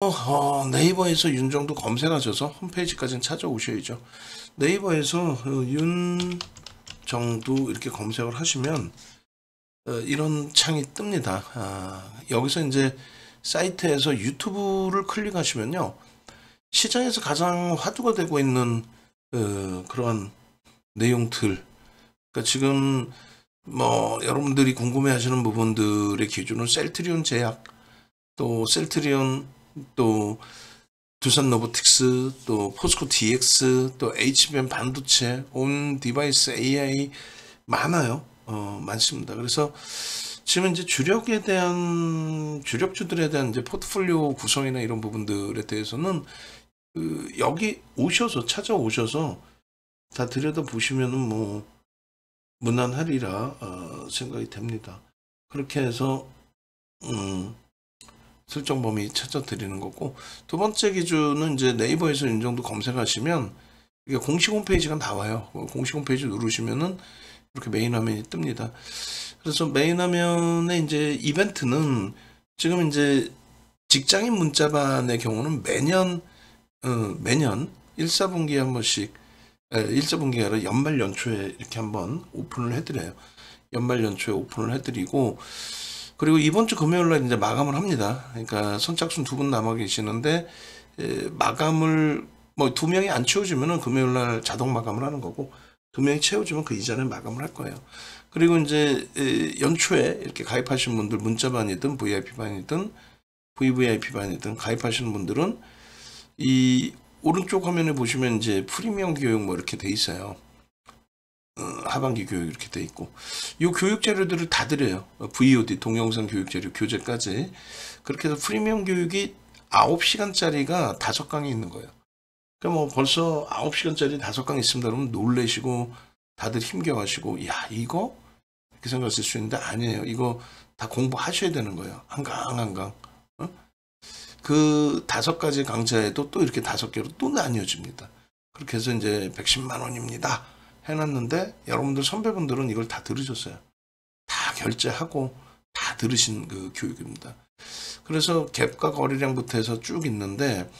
어, 네이버에서 윤정도 검색하셔서 홈페이지까지는 찾아오셔야죠. 네이버에서 어, 윤정도 이렇게 검색을 하시면 어, 이런 창이 뜹니다. 아, 여기서 이제 사이트에서 유튜브를 클릭하시면요. 시장에서 가장 화두가 되고 있는 어, 그런 내용들. 그러니까 지금 뭐 여러분들이 궁금해 하시는 부분들의 기준은 셀트리온 제약, 또 셀트리온, 또 두산 로보틱스, 또 포스코 DX, 또 HBM 반도체, on-device AI 많아요. 어, 많습니다. 그래서 지금 이제 주력에 대한 주력주들에 대한 이제 포트폴리오 구성이나 이런 부분들에 대해서는 그 여기 오셔서 찾아오셔서 다 들여다 보시면은 뭐 무난하리라 어, 생각이 됩니다. 그렇게 해서 음, 설정 범위 찾아 드리는 거고 두 번째 기준은 이제 네이버에서 윤정도 검색하시면 이게 공식 홈페이지가 나와요. 어, 공식 홈페이지 누르시면은 이렇게 메인 화면이 뜹니다. 그래서 메인 화면에 이제 이벤트는 지금 이제 직장인 문자반의 경우는 매년 어, 매년 1, 4분기에 한 번씩 에, 1, 4분기가 아니라 연말 연초에 이렇게 한번 오픈을 해드려요. 연말 연초에 오픈을 해드리고 그리고 이번 주 금요일 날 이제 마감을 합니다. 그러니까 선착순 두 분 남아 계시는데 에, 마감을 뭐 두 명이 안 채워지면은 금요일 날 자동 마감을 하는 거고 두 명이 채워지면 그 이전에 마감을 할 거예요. 그리고 이제 에, 연초에 이렇게 가입하신 분들 문자반이든 VIP반이든 VVIP반이든 가입하시는 분들은 이 오른쪽 화면에 보시면 이제 프리미엄 교육 뭐 이렇게 돼 있어요. 어, 하반기 교육 이렇게 돼 있고 이 교육 자료들을 다 드려요. 어, VOD 동영상 교육 자료 교재까지 그렇게 해서 프리미엄 교육이 9시간짜리가 5강이 있는 거예요. 그러니까 뭐 벌써 9시간짜리 5강 있습니다. 그러면 놀래시고 다들 힘겨워하시고 야 이거 이렇게 생각하실 수 있는데 아니에요. 이거 다 공부하셔야 되는 거예요. 한강 한강. 어? 그 다섯 가지 강좌에도 또 이렇게 다섯 개로 또 나뉘어집니다. 그렇게 해서 이제 110만 원입니다. 해놨는데 여러분들 선배분들은 이걸 다 들으셨어요. 다 결제하고 다 들으신 그 교육입니다. 그래서 갭과 거래량부터 해서 쭉 있는데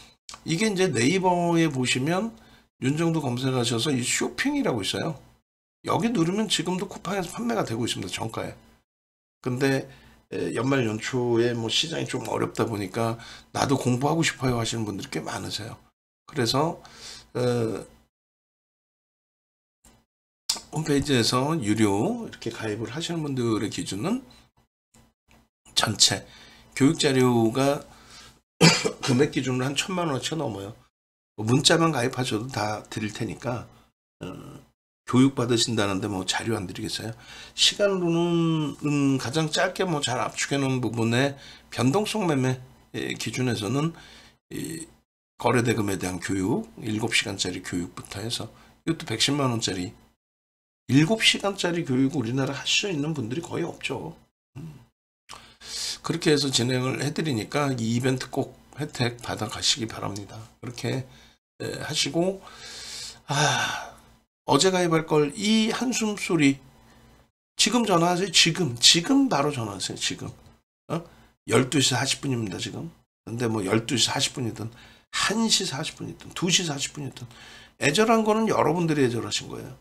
이게 이제 네이버에 보시면 윤정도 검색하셔서 이 쇼핑이라고 있어요. 여기 누르면 지금도 쿠팡에서 판매가 되고 있습니다. 정가에. 근데 에, 연말 연초에 뭐 시장이 좀 어렵다 보니까 나도 공부하고 싶어요 하시는 분들이 꽤 많으세요. 그래서 어, 홈페이지에서 유료 이렇게 가입을 하시는 분들의 기준은 전체 교육 자료가 금액 기준으로 한 천만 원어치 넘어요. 문자만 가입하셔도 다 드릴 테니까 어, 교육 받으신다는데 뭐 자료 안 드리겠어요? 시간으로는 음, 가장 짧게 뭐 잘 압축해 놓은 부분에 변동성 매매 기준에서는 이 거래 대금에 대한 교육 7시간짜리 교육부터 해서 이것도 110만 원짜리 7시간짜리 교육 우리나라 하실 수 있는 분들이 거의 없죠. 음. 그렇게 해서 진행을 해드리니까 이 이벤트 꼭 혜택 받아 가시기 바랍니다. 그렇게 하시고 아 어제 가입할 걸 이 한숨 소리 지금 전화하세요. 지금 지금 바로 전화하세요. 지금 어? 12시 40분입니다. 지금 근데 뭐 12시 40분이든 1시 40분이든 2시 40분이든 애절한 거는 여러분들이 애절하신 거예요.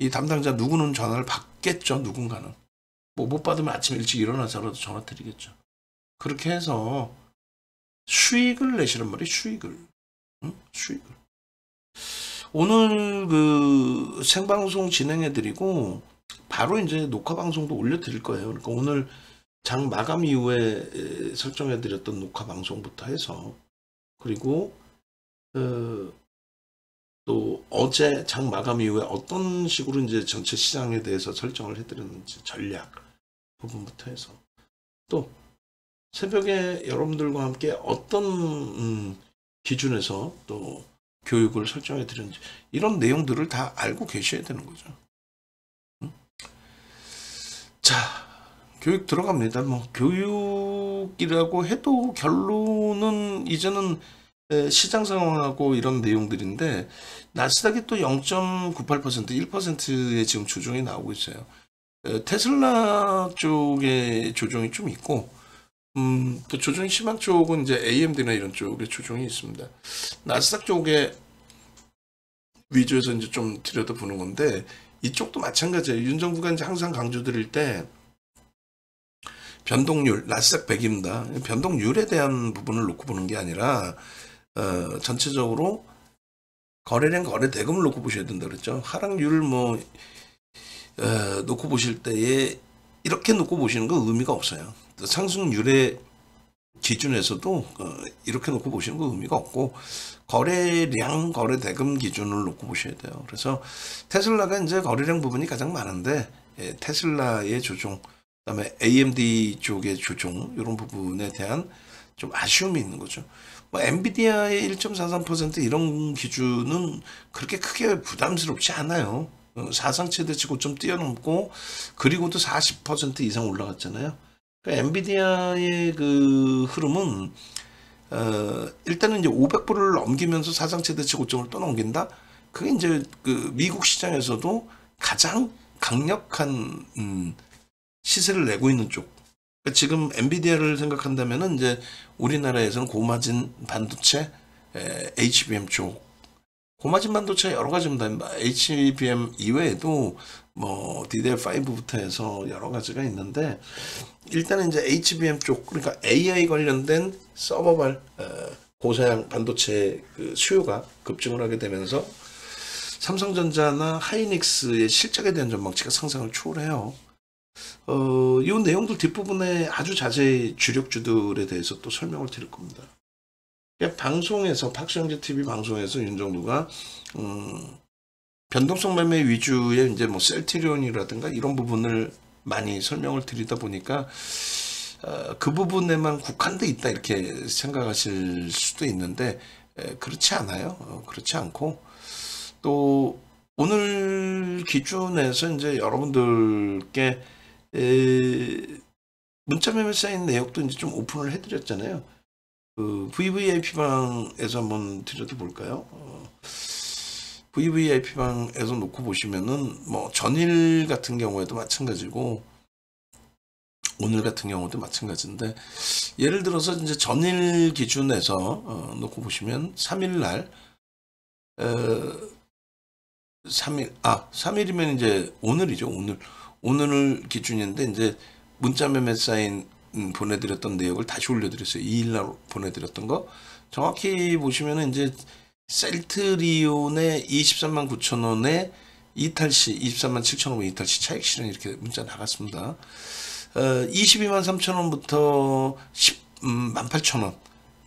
어? 이 담당자 누구는 전화를 받겠죠. 누군가는 뭐 못 받으면 아침 일찍 일어나서라도 전화 드리겠죠. 그렇게 해서 수익을 내시란 말이에요. 수익을. 응? 수익을. 오늘 그 생방송 진행해 드리고 바로 이제 녹화 방송도 올려 드릴 거예요. 그러니까 오늘 장 마감 이후에 설정해 드렸던 녹화 방송부터 해서 그리고 어, 또 어제 장 마감 이후에 어떤 식으로 이제 전체 시장에 대해서 설정을 해 드렸는지 전략 부분부터 해서 또 새벽에 여러분들과 함께 어떤 음, 기준에서 또 교육을 설정해 드렸는지 이런 내용들을 다 알고 계셔야 되는 거죠. 음? 자, 교육 들어갑니다. 뭐 교육이라고 해도 결론은 이제는 시장 상황하고 이런 내용들인데 나스닥이 또 0.98% 1%의 지금 조정이 나오고 있어요. 테슬라 쪽에 조정이 좀 있고 음, 또 조정이 심한 쪽은 이제 AMD나 이런 쪽에 조정이 있습니다. 나스닥 쪽에 위주에서 이제 좀 들여다보는 건데 이쪽도 마찬가지예요. 윤 정부가 이제 항상 강조드릴 때 변동률, 나스닥 100입니다. 변동률에 대한 부분을 놓고 보는 게 아니라 어, 전체적으로 거래량 거래 대금을 놓고 보셔야 된다 그랬죠. 하락률을 뭐 어, 놓고 보실 때에 이렇게 놓고 보시는 건 의미가 없어요. 상승률의 기준에서도 어, 이렇게 놓고 보시는 건 의미가 없고 거래량 거래 대금 기준을 놓고 보셔야 돼요. 그래서 테슬라가 이제 거래량 부분이 가장 많은데 예, 테슬라의 조종 그다음에 AMD 쪽의 조종 이런 부분에 대한 좀 아쉬움이 있는 거죠. 뭐 엔비디아의 1.43% 이런 기준은 그렇게 크게 부담스럽지 않아요. 어, 사상 최대치 고점 뛰어넘고 그리고도 40% 이상 올라갔잖아요. 그러니까 엔비디아의 그 흐름은 어, 일단은 이제 500불을 넘기면서 사상 최대치 고점을 또 넘긴다. 그게 이제 그 미국 시장에서도 가장 강력한 음, 시세를 내고 있는 쪽. 그러니까 지금 엔비디아를 생각한다면은 이제 우리나라에서는 고마진 반도체, 에, HBM 쪽, 고마진 반도체 여러 가지입니다. HBM 이외에도 뭐 DDR5부터 해서 여러 가지가 있는데 일단은 이제 HBM 쪽 그러니까 AI 관련된 서버발 어, 고사양 반도체 그 수요가 급증을 하게 되면서 삼성전자나 하이닉스의 실적에 대한 전망치가 상상을 초월해요. 어, 이 내용들 뒷부분에 아주 자세히 주력주들에 대해서 또 설명을 드릴 겁니다. 방송에서 박수영재 TV 방송에서 윤 정부가 음, 변동성 매매 위주의 이제 뭐 셀트리온이라든가 이런 부분을 많이 설명을 드리다 보니까 어, 그 부분에만 국한돼 있다 이렇게 생각하실 수도 있는데 에, 그렇지 않아요. 어, 그렇지 않고 또 오늘 기준에서 이제 여러분들께 에, 문자 매매 쌓인 내역도 이제 좀 오픈을 해드렸잖아요. 그 VVIP 방에서 한번 드려도 볼까요? 어, VVIP 방에서 놓고 보시면은 뭐 전일 같은 경우에도 마찬가지고 오늘 같은 경우도 마찬가지인데 예를 들어서 이제 전일 기준에서 어, 놓고 보시면 3일 날 어, 3일 아 3일이면 이제 오늘이죠 오늘 오늘 기준인데 이제 문자 매매 사인 음, 보내드렸던 내역을 다시 올려드렸어요. 2일날 보내드렸던 거. 정확히 보시면은 이제 셀트리온의 23만 9천 원에 이탈시 23만 7천 원 이탈시 차익 실현 이렇게 문자 나갔습니다. 어, 22만 3천 원부터 10, 음, 18천 원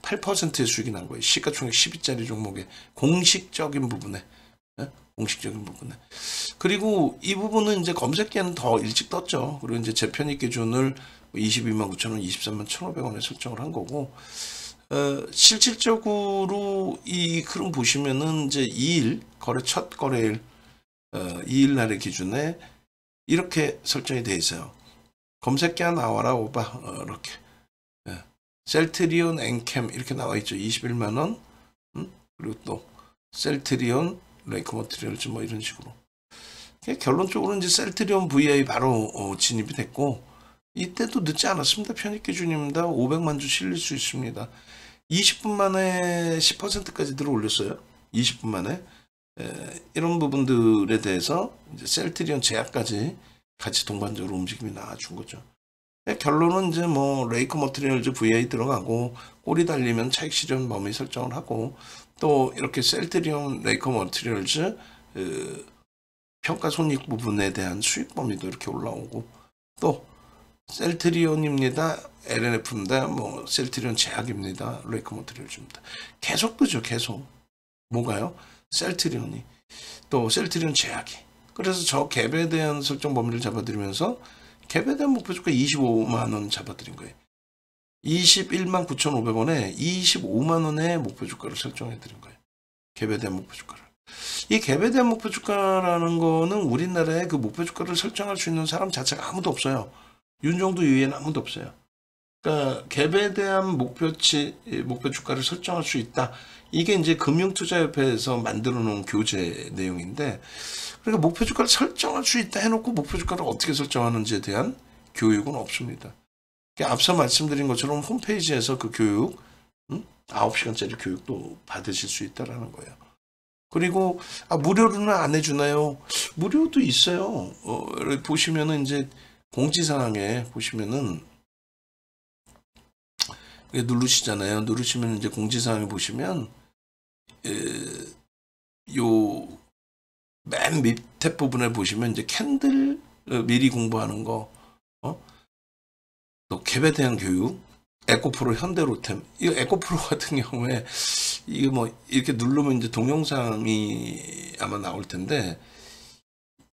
8%의 수익이 난 거예요. 시가총액 10위짜리 종목의 공식적인 부분에 네? 공식적인 부분에 그리고 이 부분은 이제 검색기에는 더 일찍 떴죠. 그리고 이제 재편입 기준을 22만 9천 원, 23만 1,500원에 설정을 한 거고 어, 실질적으로 이 흐름 보시면은 이제 2일 거래 첫 거래일 어, 2일 날의 기준에 이렇게 설정이 돼 있어요. 검색기가 나와라 오바 어, 이렇게 예. 셀트리온 엔캠 이렇게 나와 있죠. 21만 원 음? 그리고 또 셀트리온 레이크 머트리얼즈 뭐 이런 식으로 결론적으로 이제 셀트리온 VI 바로 어, 진입이 됐고 이때도 늦지 않았습니다. 편입 기준입니다. 500만 주 실릴 수 있습니다. 20분 만에 10%까지 들어 올렸어요. 20분 만에. 에, 이런 부분들에 대해서 이제 셀트리온 제약까지 같이 동반적으로 움직임이 나와준 거죠. 에, 결론은 이제 뭐 레이크 머트리얼즈 VI 들어가고 꼬리 달리면 차익 실현 범위 설정을 하고 또 이렇게 셀트리온 레이크 머트리얼즈 그 평가 손익 부분에 대한 수익 범위도 이렇게 올라오고 또 셀트리온입니다. LNF입니다. 뭐 셀트리온 제약입니다. 레이크 머트리얼즈입니다. 계속 그죠. 계속. 뭐가요? 셀트리온이. 또 셀트리온 제약이. 그래서 저 갭에 대한 설정 범위를 잡아드리면서 갭에 대한 목표 주가 25만 원 잡아드린 거예요. 21만 9,500원에 25만 원의 목표 주가를 설정해 드린 거예요. 대한 목표 주가를. 이 대한 목표 주가라는 거는 우리나라에 그 목표 주가를 설정할 수 있는 사람 자체가 아무도 없어요. 윤정도 이외에는 아무도 없어요. 그러니까 갭에 대한 목표치, 목표 주가를 설정할 수 있다. 이게 이제 금융투자협회에서 만들어 놓은 교재 내용인데, 그러니까 목표 주가를 설정할 수 있다 해놓고 목표 주가를 어떻게 설정하는지에 대한 교육은 없습니다. 앞서 말씀드린 것처럼 홈페이지에서 그 교육 음? 9시간짜리 교육도 받으실 수 있다라는 거예요. 그리고 아, 무료로는 안 해주나요? 무료도 있어요. 어, 보시면은 이제 공지사항에 보시면은 누르시잖아요. 누르시면 이제 공지사항에 보시면 요맨 밑에 부분에 보시면 이제 캔들 어, 미리 공부하는 거, 어? 또 갭에 대한 교육, 에코프로 현대로템. 이 에코프로 같은 경우에 이게 뭐 이렇게 누르면 이제 동영상이 아마 나올 텐데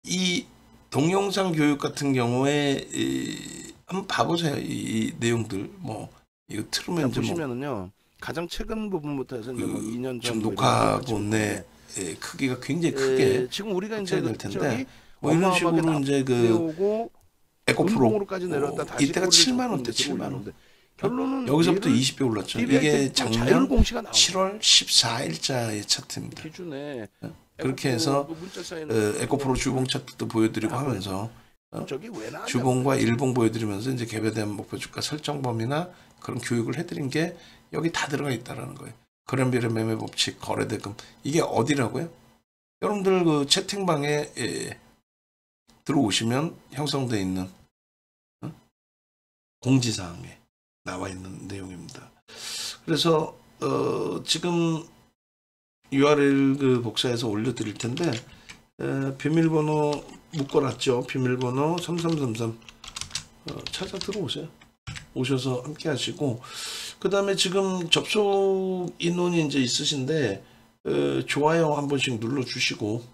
이 동영상 교육 같은 경우에 이, 한번 봐보세요. 이, 이 내용들 뭐 이거 틀으면 이제 뭐 보시면은요 가장 최근 부분부터 해서 이제 뭐그 2년 전뭐 녹화본의 예, 크기가 굉장히 크게 예, 지금 우리가 이제 될 텐데 저기 뭐 이런 식으로 이제 그 에코프로 어, 이때가 꼬리를 7만 잡고 원대, 이제 7만 원. 올라오는데 결론은 여기서부터 얘를 20배 올랐죠. 이게 자율 작년 공시가 나오는 7월 14일자의 차트입니다. 기준에 그렇게 에코프로 해서 그 어, 에코프로 주봉 차트도 보여드리고 하면서 저기 왜 나냐 주봉과 일봉 보여드리면서 이제 대한 목표 주가 설정 범위나 그런 교육을 해드린 게 여기 다 들어가 있다라는 거예요. 거래별의 매매 법칙, 거래 대금 이게 어디라고요? 여러분들 그 채팅방에 예, 들어오시면 형성돼 있는 어? 공지사항에 나와 있는 내용입니다. 그래서 어, 지금 URL 그 복사해서 올려드릴 텐데 에, 비밀번호 묶어놨죠. 비밀번호 3333 어, 찾아 들어오세요. 오셔서 함께 하시고 그 다음에 지금 접속 인원이 이제 있으신데 어, 좋아요 한 번씩 눌러 주시고 응?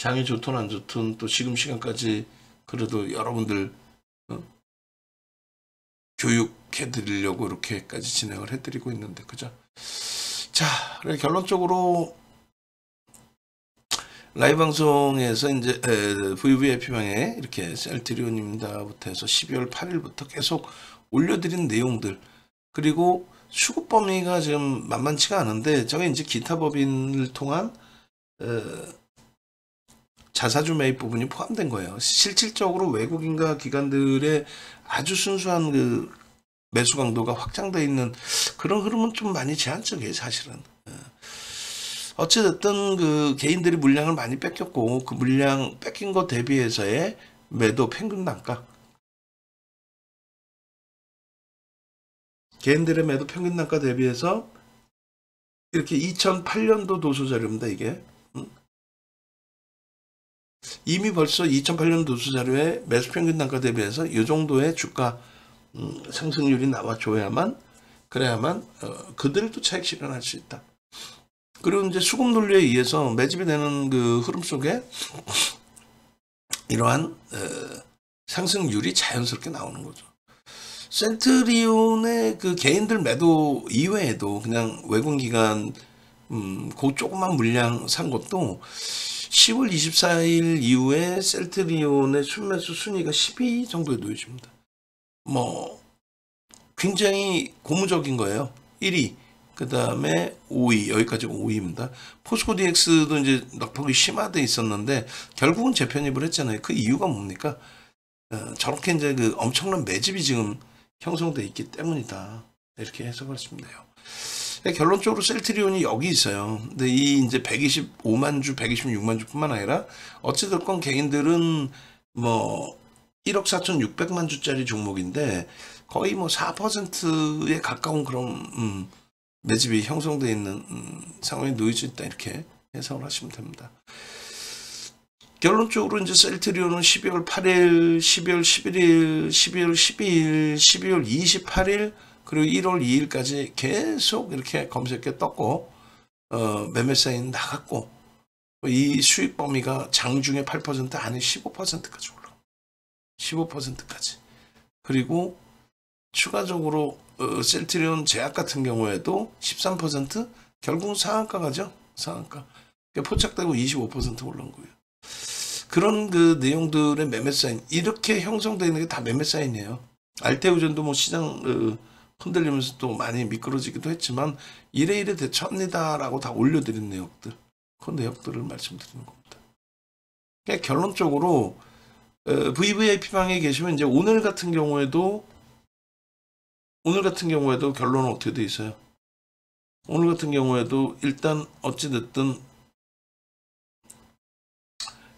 장이 좋든 안 좋든 또 지금 시간까지 그래도 여러분들 어? 교육해 드리려고 이렇게까지 진행을 해 드리고 있는데 그죠? 자, 그래 결론적으로 라이브 방송에서 이제 VVIP방에 이렇게 셀트리온입니다부터 해서 12월 8일부터 계속 올려드린 내용들 그리고 수급 범위가 지금 만만치가 않은데 저게 이제 기타 법인을 통한 어, 자사주 매입 부분이 포함된 거예요. 실질적으로 외국인과 기관들의 아주 순수한 그 매수 강도가 확장돼 있는 그런 흐름은 좀 많이 제한적이에요, 사실은. 예. 어찌됐든 그 개인들이 물량을 많이 뺏겼고 그 물량 뺏긴 것 대비해서의 매도 평균 단가 개인들의 매도 평균 단가 대비해서 이렇게 2008년도 도서 자료입니다 이게 음. 이미 벌써 2008년 도서 자료에 매수 평균 단가 대비해서 이 정도의 주가 음, 상승률이 나와줘야만 그래야만 어, 그들도 차익 실현할 수 있다. 그리고 이제 수급 논리에 의해서 매집이 되는 그 흐름 속에 이러한 어, 상승률이 자연스럽게 나오는 거죠. 센트리온의 그 개인들 매도 이외에도 그냥 외국 기관 음, 그 조그만 물량 산 것도 10월 24일 이후에 셀트리온의 순매수 순위가 12 정도에 놓여집니다. 뭐 굉장히 고무적인 거예요. 1위, 그 다음에 5위, 여기까지 5위입니다. 포스코 DX도 이제 낙폭이 심화돼 있었는데 결국은 재편입을 했잖아요. 그 이유가 뭡니까? 어, 저렇게 이제 그 엄청난 매집이 지금 형성돼 있기 때문이다. 이렇게 해석을 했습니다. 결론적으로 셀트리온이 여기 있어요. 근데 이 이제 125만 주, 126만 주뿐만 아니라 어찌됐건 개인들은 뭐 1억 4,600만 주짜리 종목인데 거의 뭐 4%에 가까운 그런 음, 매집이 형성되어 있는 음, 상황에 놓여져 있다 이렇게 해석을 하시면 됩니다. 결론적으로 이제 셀트리온은 12월 8일, 12월 11일, 12월 12일, 12월 28일 그리고 1월 2일까지 계속 이렇게 검색해 떴고 어, 매매 사인 나갔고 이 수익 범위가 장중에 8% 안에 15%까지 올라. 15%까지. 그리고 추가적으로 어, 셀트리온 제약 같은 경우에도 13% 결국 상한가 가죠. 상한가. 그러니까 포착되고 25% 올라온 거예요. 그런 그 내용들의 매매 사인 이렇게 형성되어 있는 게 다 매매 사인이에요. 알테우전도 뭐 시장 어, 흔들리면서 또 많이 미끄러지기도 했지만 이래 이래 대처합니다라고 다 올려드린 내용들 그 내용들을 말씀드리는 겁니다. 그러니까 결론적으로 어, VVIP 방에 계시면 이제 오늘 같은 경우에도 오늘 같은 경우에도 결론은 어떻게 돼 있어요? 오늘 같은 경우에도 일단 어찌 됐든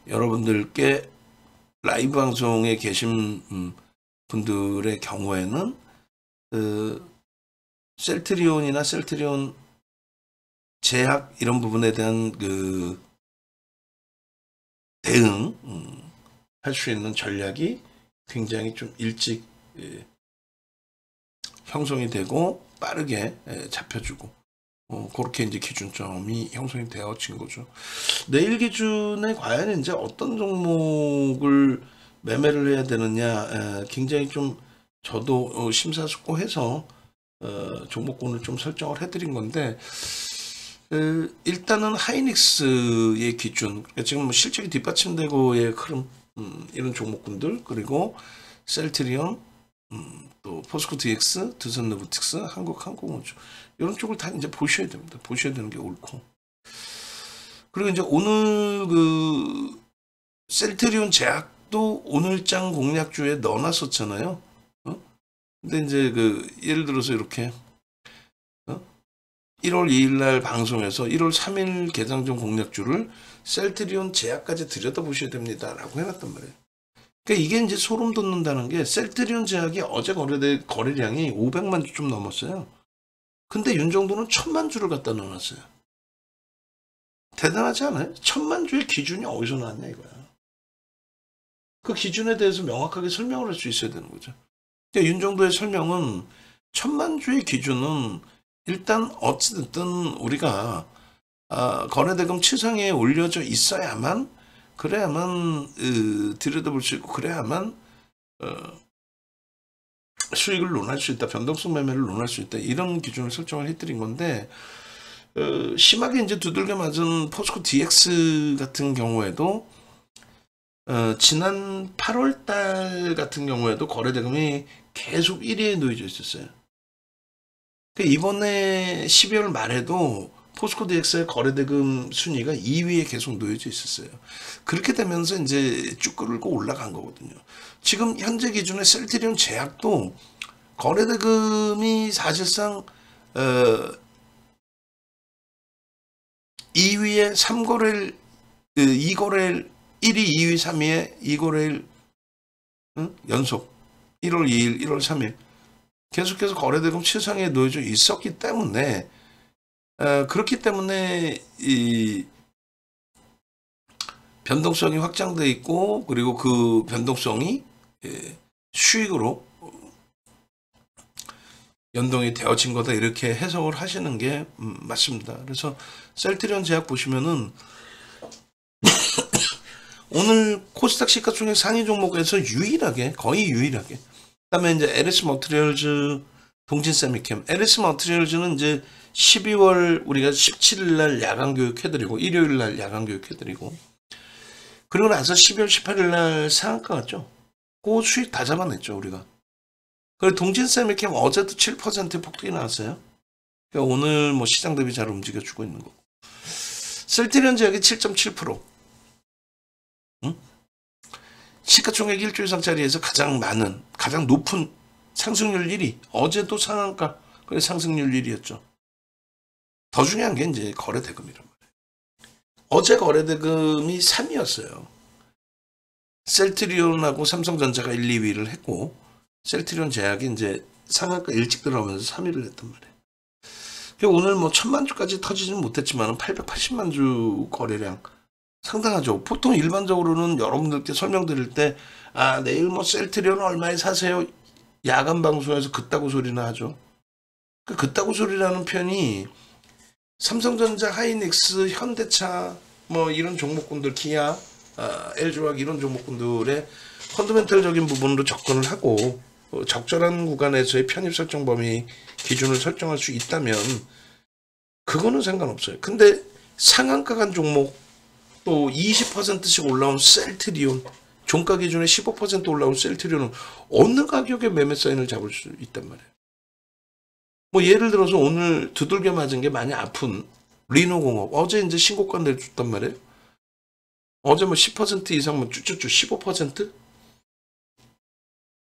여러분들께 라이브 방송에 계신 음, 분들의 경우에는 그 셀트리온이나 셀트리온 제약 이런 부분에 대한 그 대응 할수 있는 전략이 굉장히 좀 일찍 예, 형성이 되고 빠르게 예, 잡혀주고 어, 그렇게 이제 기준점이 형성이 되어진 거죠. 내일 기준에 과연 이제 어떤 종목을 매매를 해야 되느냐 에, 굉장히 좀 저도 어, 심사숙고해서 어, 종목군을 좀 설정을 해드린 건데 에, 일단은 하이닉스의 기준 그러니까 지금 뭐 실적이 뒷받침되고의 흐름 음, 이런 종목군들 그리고 셀트리온 음, 또 포스코 DX, 두산 로보틱스, 한국 항공우주 이런 쪽을 다 이제 보셔야 됩니다. 보셔야 되는 게 옳고 그리고 이제 오늘 그 셀트리온 제약도 오늘장 공략주에 넣어놨었잖아요. 어? 근데 이제 그 예를 들어서 이렇게 어? 1월 2일 날 방송에서 1월 3일 개장전 공략주를 셀트리온 제약까지 들여다보셔야 됩니다 라고 해놨단 말이에요. 그러니까 이게 이제 소름 돋는다는 게 셀트리온 제약이 어제 거래대 거래량이 500만 주 좀 넘었어요. 근데 윤정도는 천만 주를 갖다 넣어놨어요. 대단하지 않아요? 천만 주의 기준이 어디서 나왔냐 이거야. 그 기준에 대해서 명확하게 설명을 할 수 있어야 되는 거죠. 윤정도의 설명은 천만 주의 기준은 일단 어찌됐든 우리가 아, 거래대금 치상에 올려져 있어야만 그래야만 으, 들여다볼 수 있고 그래야만 어, 수익을 논할 수 있다 변동성 매매를 논할 수 있다 이런 기준을 설정을 해드린 건데 어, 심하게 이제 두들겨 맞은 포스코 DX 같은 경우에도 어, 지난 8월 달 같은 경우에도 거래대금이 계속 1위에 놓여져 있었어요. 그 이번에 12월 말에도 포스코 DX의 거래대금 순위가 2위에 계속 놓여져 있었어요. 그렇게 되면서 이제 쭉 끌고 올라간 거거든요. 지금 현재 기준의 셀트리온 제약도 거래대금이 사실상 어 2위에 3거래일 2거래일 1위, 2위, 3위에 2거래일 응? 연속 1월 2일, 1월 3일 계속해서 거래대금 최상에 놓여져 있었기 때문에 어, 그렇기 때문에 이 변동성이 확장돼 있고 그리고 그 변동성이 예, 수익으로 연동이 되어진 거다 이렇게 해석을 하시는 게 음, 맞습니다. 그래서 셀트리온 제약 보시면은 오늘 코스닥 시가총액 상위 종목에서 유일하게 거의 유일하게 그다음에 이제 LS 머트리얼즈 동진 세미캠 LS 머트리얼즈는 이제 12월 우리가 17일 날 야간 교육 해드리고 일요일 날 야간 교육 해드리고 그리고 나서 12월 18일 날 상한가 갔죠. 그 수익 다 잡아냈죠 우리가. 그리고 동진쌤 이렇게 어제도 7% 폭등이 나왔어요. 그러니까 오늘 뭐 시장 대비 잘 움직여주고 있는 거고. 셀트리온 제약이 7.7%. 응? 시가총액 1조 이상짜리에서 가장 많은, 가장 높은 상승률 1위. 어제도 상한가. 그래 상승률 1위였죠. 더 중요한 게 이제 거래대금이란 말이에요. 어제 거래대금이 3위였어요. 셀트리온하고 삼성전자가 1, 2위를 했고 셀트리온 제약이 이제 상한가 일찍 들어가면서 3위를 했단 말이에요. 오늘 뭐 천만 주까지 터지지는 못했지만 880만 주 거래량 상당하죠. 보통 일반적으로는 여러분들께 설명드릴 때 아 내일 뭐 셀트리온 얼마에 사세요 야간 방송에서 그따구 소리나 하죠. 그 그따구 소리라는 편이 삼성전자, 하이닉스, 현대차 뭐 이런 종목군들 기아, 아, LG화학 이런 종목군들의 펀더멘탈적인 부분으로 접근을 하고 어, 적절한 구간에서의 편입 설정 범위 기준을 설정할 수 있다면 그거는 상관없어요. 근데 상한가 간 종목 또 20%씩 올라온 셀트리온 종가 기준에 15% 올라온 셀트리온은 어느 가격에 매매 사인을 잡을 수 있단 말이에요. 뭐 예를 들어서 오늘 두들겨 맞은 게 많이 아픈 리노공업 어제 이제 신고가 내줬단 말이에요. 어제 뭐 10% 이상 뭐 쭈쭈쭈 15%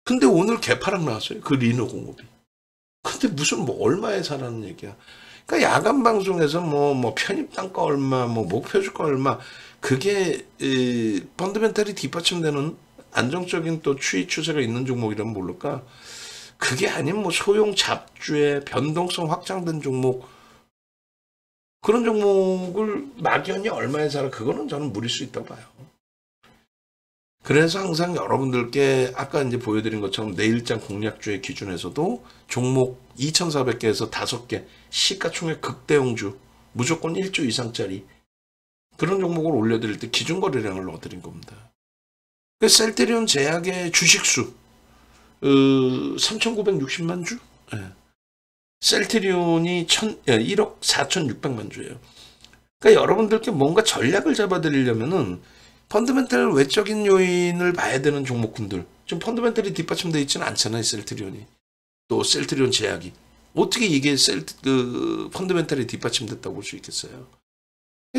근데 오늘 개파락 나왔어요. 그 리너 공업이. 근데 무슨 뭐 얼마에 사라는 얘기야. 그러니까 야간 방송에서 뭐 뭐 편입 단가 얼마, 뭐 목표 주가 얼마 그게 이 펀드멘탈이 뒷받침되는 안정적인 또 추이 추세가 있는 종목이라면 모를까. 그게 아닌 뭐 소형 잡주의 변동성 확장된 종목 그런 종목을 막연히 얼마에 사라 그거는 저는 무리일 수 있다고 봐요. 그래서 항상 여러분들께 아까 이제 보여드린 것처럼 내일장 공략주의 기준에서도 종목 2,400개에서 5개 시가총액 극대형주 무조건 1조 이상짜리 그런 종목을 올려드릴 때 기준 거래량을 넣어드린 겁니다. 그 셀테리온 제약의 주식수 어, 3,960만 주? 예. 셀트리온이 1 1억 4,600만 주예요. 그러니까 여러분들께 뭔가 전략을 잡아드리려면은 펀드멘탈 외적인 요인을 봐야 되는 종목군들. 좀 펀드멘탈이 뒷받침되어 있지는 않잖아요, 셀트리온이. 또 셀트리온 제약이. 어떻게 이게 셀, 그, 펀드멘탈이 뒷받침됐다고 볼 수 있겠어요?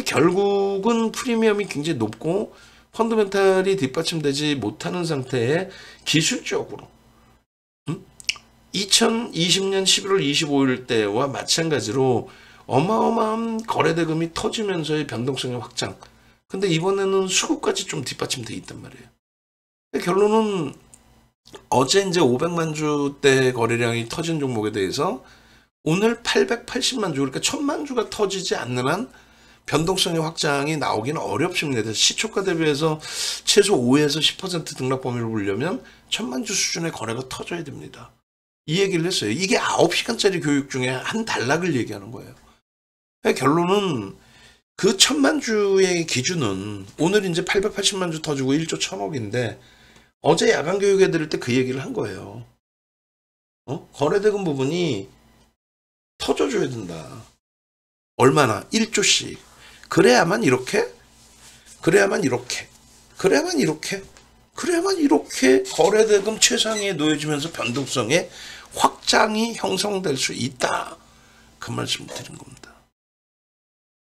결국은 프리미엄이 굉장히 높고 펀드멘탈이 뒷받침되지 못하는 상태에 기술적으로 2020년 11월 25일 때와 마찬가지로 어마어마한 거래대금이 터지면서의 변동성의 확장. 근데 이번에는 수급까지 좀 뒷받침돼 있단 말이에요. 결론은 어제 이제 500만 주대 거래량이 터진 종목에 대해서 오늘 880만 주, 그러니까 1000만 주가 터지지 않는 한 변동성의 확장이 나오기는 어렵습니다. 시초가 대비해서 최소 5에서 10% 등락 범위를 보려면 1000만 주 수준의 거래가 터져야 됩니다. 이 얘기를 했어요. 이게 9시간짜리 교육 중에 한 단락을 얘기하는 거예요. 그러니까 결론은 그 천만 주의 기준은 오늘 이제 880만 주 터지고 1조 1000억인데 어제 야간 교육해 드릴 때그 얘기를 한 거예요. 어? 거래대금 부분이 터져줘야 된다. 얼마나? 1조씩. 그래야만 이렇게, 그래야만 이렇게, 그래야만 이렇게, 그래야만 이렇게 거래대금 최상위에 놓여지면서 변동성의 확장이 형성될 수 있다. 그 말씀 드린 겁니다.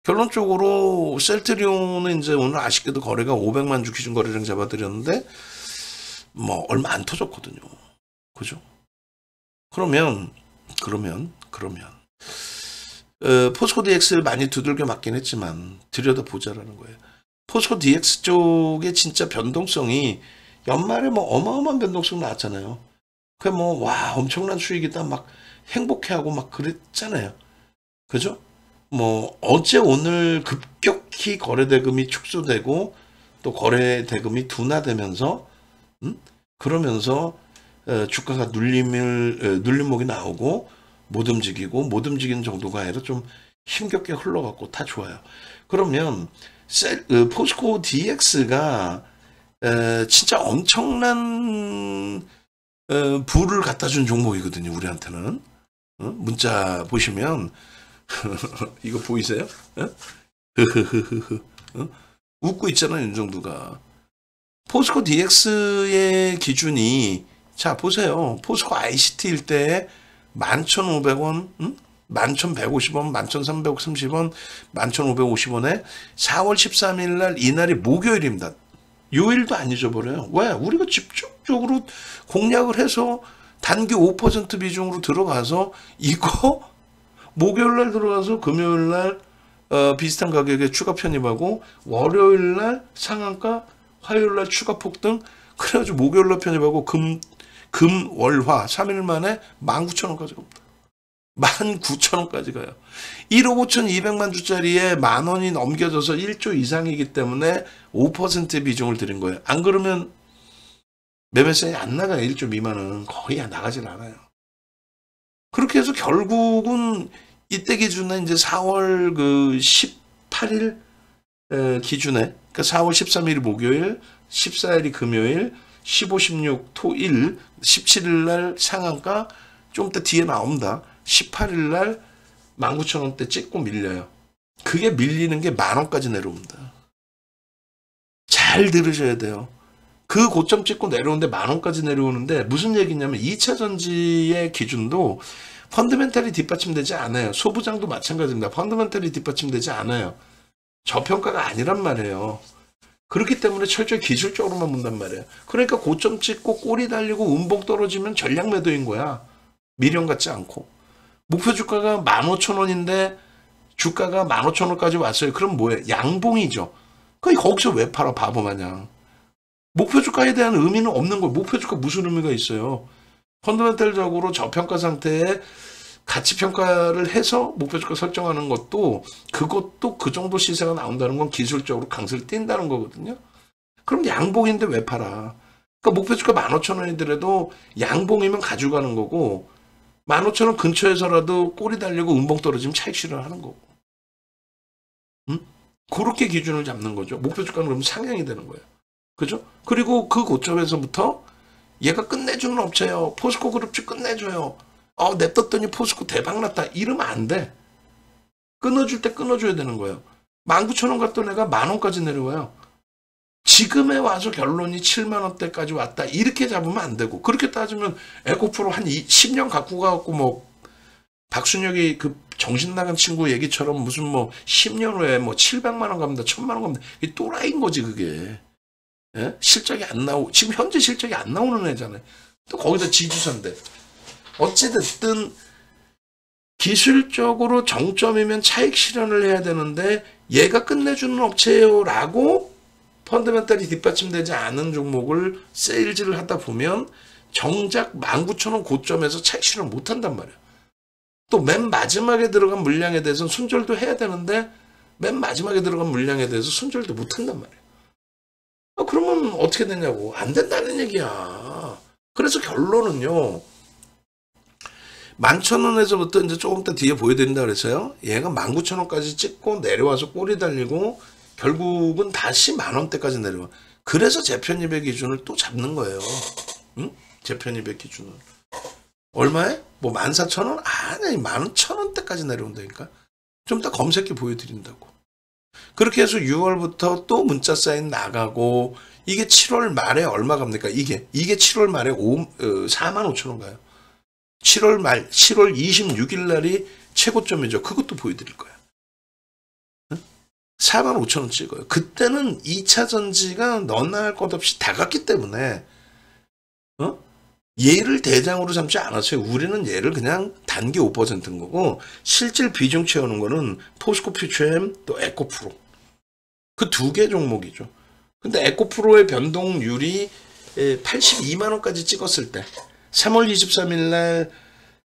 결론적으로 셀트리온은 이제 오늘 아쉽게도 거래가 500만 주 기준 거래량 잡아드렸는데 뭐 얼마 안 터졌거든요. 그죠? 그러면 그러면 그러면 어, 포스코 DX를 많이 두들겨 맞긴 했지만 들여다 보자라는 거예요. 포스코 DX 쪽의 진짜 변동성이 연말에 뭐 어마어마한 변동성 나왔잖아요. 그 뭐 와 엄청난 수익이다 막 행복해하고 막 그랬잖아요. 그죠? 뭐 어제 오늘 급격히 거래 대금이 축소되고 또 거래 대금이 둔화되면서 음? 그러면서 어, 주가가 눌림을 어, 눌림목이 나오고 못 움직이고 못 움직이는 정도가 아니라 좀 힘겹게 흘러갔고 다 좋아요. 그러면 셀, 어, 포스코 DX가 에, 진짜 엄청난 어, 부를 갖다 준 종목이거든요. 우리한테는 어? 문자 보시면 이거 보이세요? 어? 어? 웃고 있잖아요. 윤정두가 포스코 DX의 기준이 자 보세요. 포스코 ICT일 때 11,500원, 음? 11,150원, 11,330원, 11,550원에 4월 13일 날 이날이 목요일입니다. 요일도 안 잊어버려요. 왜? 우리가 집중적으로 공략을 해서 단기 5% 비중으로 들어가서 이거 목요일 날 들어가서 금요일 날 어, 비슷한 가격에 추가 편입하고 월요일 날 상한가, 화요일 날 추가 폭등 그래가지고 목요일 날 편입하고 금, 금, 월, 화 3일 만에 19,000원까지 갑니다. 19,000원까지 가요. 1억 5,200만 주짜리에 만 원이 넘겨져서 1조 이상이기 때문에 5% 비중을 드린 거예요. 안 그러면 매매세이 안 나가요. 1조 미만은 거의 나가질 않아요. 그렇게 해서 결국은 이때 기준에 이제 4월 그 18일 기준에 그러니까 4월 13일이 목요일, 14일이 금요일, 15, 16 토 일, 17일 날 상한가 좀더 뒤에 나옵니다. 18일 날 19,000원대 찍고 밀려요. 그게 밀리는 게 만원까지 내려옵니다. 잘 들으셔야 돼요. 그 고점 찍고 내려오는데 만원까지 내려오는데 무슨 얘기냐면 2차 전지의 기준도 펀드멘탈이 뒷받침되지 않아요. 소부장도 마찬가지입니다. 펀드멘탈이 뒷받침되지 않아요. 저평가가 아니란 말이에요. 그렇기 때문에 철저히 기술적으로만 본단 말이에요. 그러니까 고점 찍고 꼬리 달리고 음봉 떨어지면 전략 매도인 거야. 미련 같지 않고. 목표 주가가 15,000원인데 주가가 15,000원까지 왔어요. 그럼 뭐예요? 양봉이죠. 그 거기서 왜 팔아 바보 마냥. 목표 주가에 대한 의미는 없는 거예요. 목표 주가 무슨 의미가 있어요? 펀더멘탈적으로 저평가 상태에 가치 평가를 해서 목표 주가 설정하는 것도 그것도 그 정도 시세가 나온다는 건 기술적으로 강세를 띈다는 거거든요. 그럼 양봉인데 왜 팔아? 그러니까 목표 주가 15,000원이더라도 양봉이면 가져가는 거고 15,000원 근처에서라도 꼬리 달리고 음봉 떨어지면 차익 실현하는 거고. 음? 그렇게 기준을 잡는 거죠. 목표 주가는 그럼 상향이 되는 거예요. 그죠? 그리고 그 고점에서부터 얘가 끝내주는 업체요. 포스코 그룹주 끝내줘요. 어, 냅뒀더니 포스코 대박 났다. 이러면 안 돼. 끊어줄 때 끊어줘야 되는 거예요. 19,000원 갔던 애가 만원까지 내려와요. 지금에 와서 결론이 7만원대까지 왔다. 이렇게 잡으면 안 되고. 그렇게 따지면 에코프로 한 10년 갖고 가갖고 뭐, 박순혁이 그 정신 나간 친구 얘기처럼 무슨 뭐 10년 후에 뭐 700만원 갑니다. 1000만원 갑니다. 이 또라이인 거지, 그게. 예? 실적이 안 나오, 지금 현재 실적이 안 나오는 애잖아요. 또 거기다 지주사인데. 어찌됐든 기술적으로 정점이면 차익 실현을 해야 되는데 얘가 끝내주는 업체예요라고 펀드멘탈이 뒷받침되지 않은 종목을 세일즈를 하다 보면 정작 19,000원 고점에서 차익 실현 못 한단 말이야. 또 맨 마지막에 들어간 물량에 대해서는 손절도 해야 되는데 맨 마지막에 들어간 물량에 대해서 손절도 못 한단 말이야. 아, 그러면 어떻게 되냐고. 안 된다는 얘기야. 그래서 결론은요. 만천원에서부터 이제 조금 더 뒤에 보여드린다 그랬어요. 얘가 만구천원까지 찍고 내려와서 꼬리 달리고 결국은 다시 만원대까지 내려와. 그래서 재편입의 기준을 또 잡는 거예요. 응? 재편입의 기준을. 얼마에? 뭐 만사천원? 아니, 만천원대까지 내려온다니까. 좀더 검색해 보여드린다고. 그렇게 해서 6월부터 또 문자 사인 나가고 이게 7월 말에 얼마 갑니까? 이게 이게 7월 말에 5, 어, 4만 5천 원 가요. 7월 말 7월 26일 날이 최고점이죠. 그것도 보여드릴 거야. 4만 5천 원 찍어요. 그때는 2차 전지가 너나 할 것 없이 다 갔기 때문에 어? 얘를 대장으로 삼지 않았어요. 우리는 얘를 그냥 단기 5%인 거고 실질 비중 채우는 거는 포스코 퓨처엠 또 에코프로 그 두 개 종목이죠. 근데 에코프로의 변동률이 82만 원까지 찍었을 때 3월 23일 날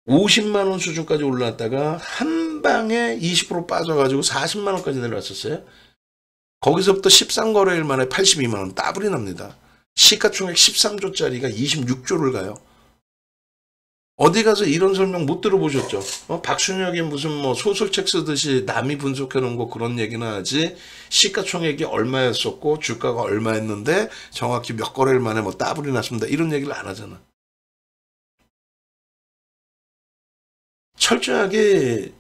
50만 원 수준까지 올라왔다가 한 방에 20% 빠져가지고 40만 원까지 내려왔었어요. 거기서부터 13거래일 만에 82만 원 따블이 납니다. 시가총액 13조짜리가 26조를 가요. 어디 가서 이런 설명 못 들어보셨죠? 어? 박순혁이 무슨 뭐 소설책 쓰듯이 남이 분석해 놓은 거 그런 얘기는 하지 시가총액이 얼마였었고 주가가 얼마였는데 정확히 몇 거래일 만에 뭐 따블이 났습니다. 이런 얘기를 안 하잖아. 철저하게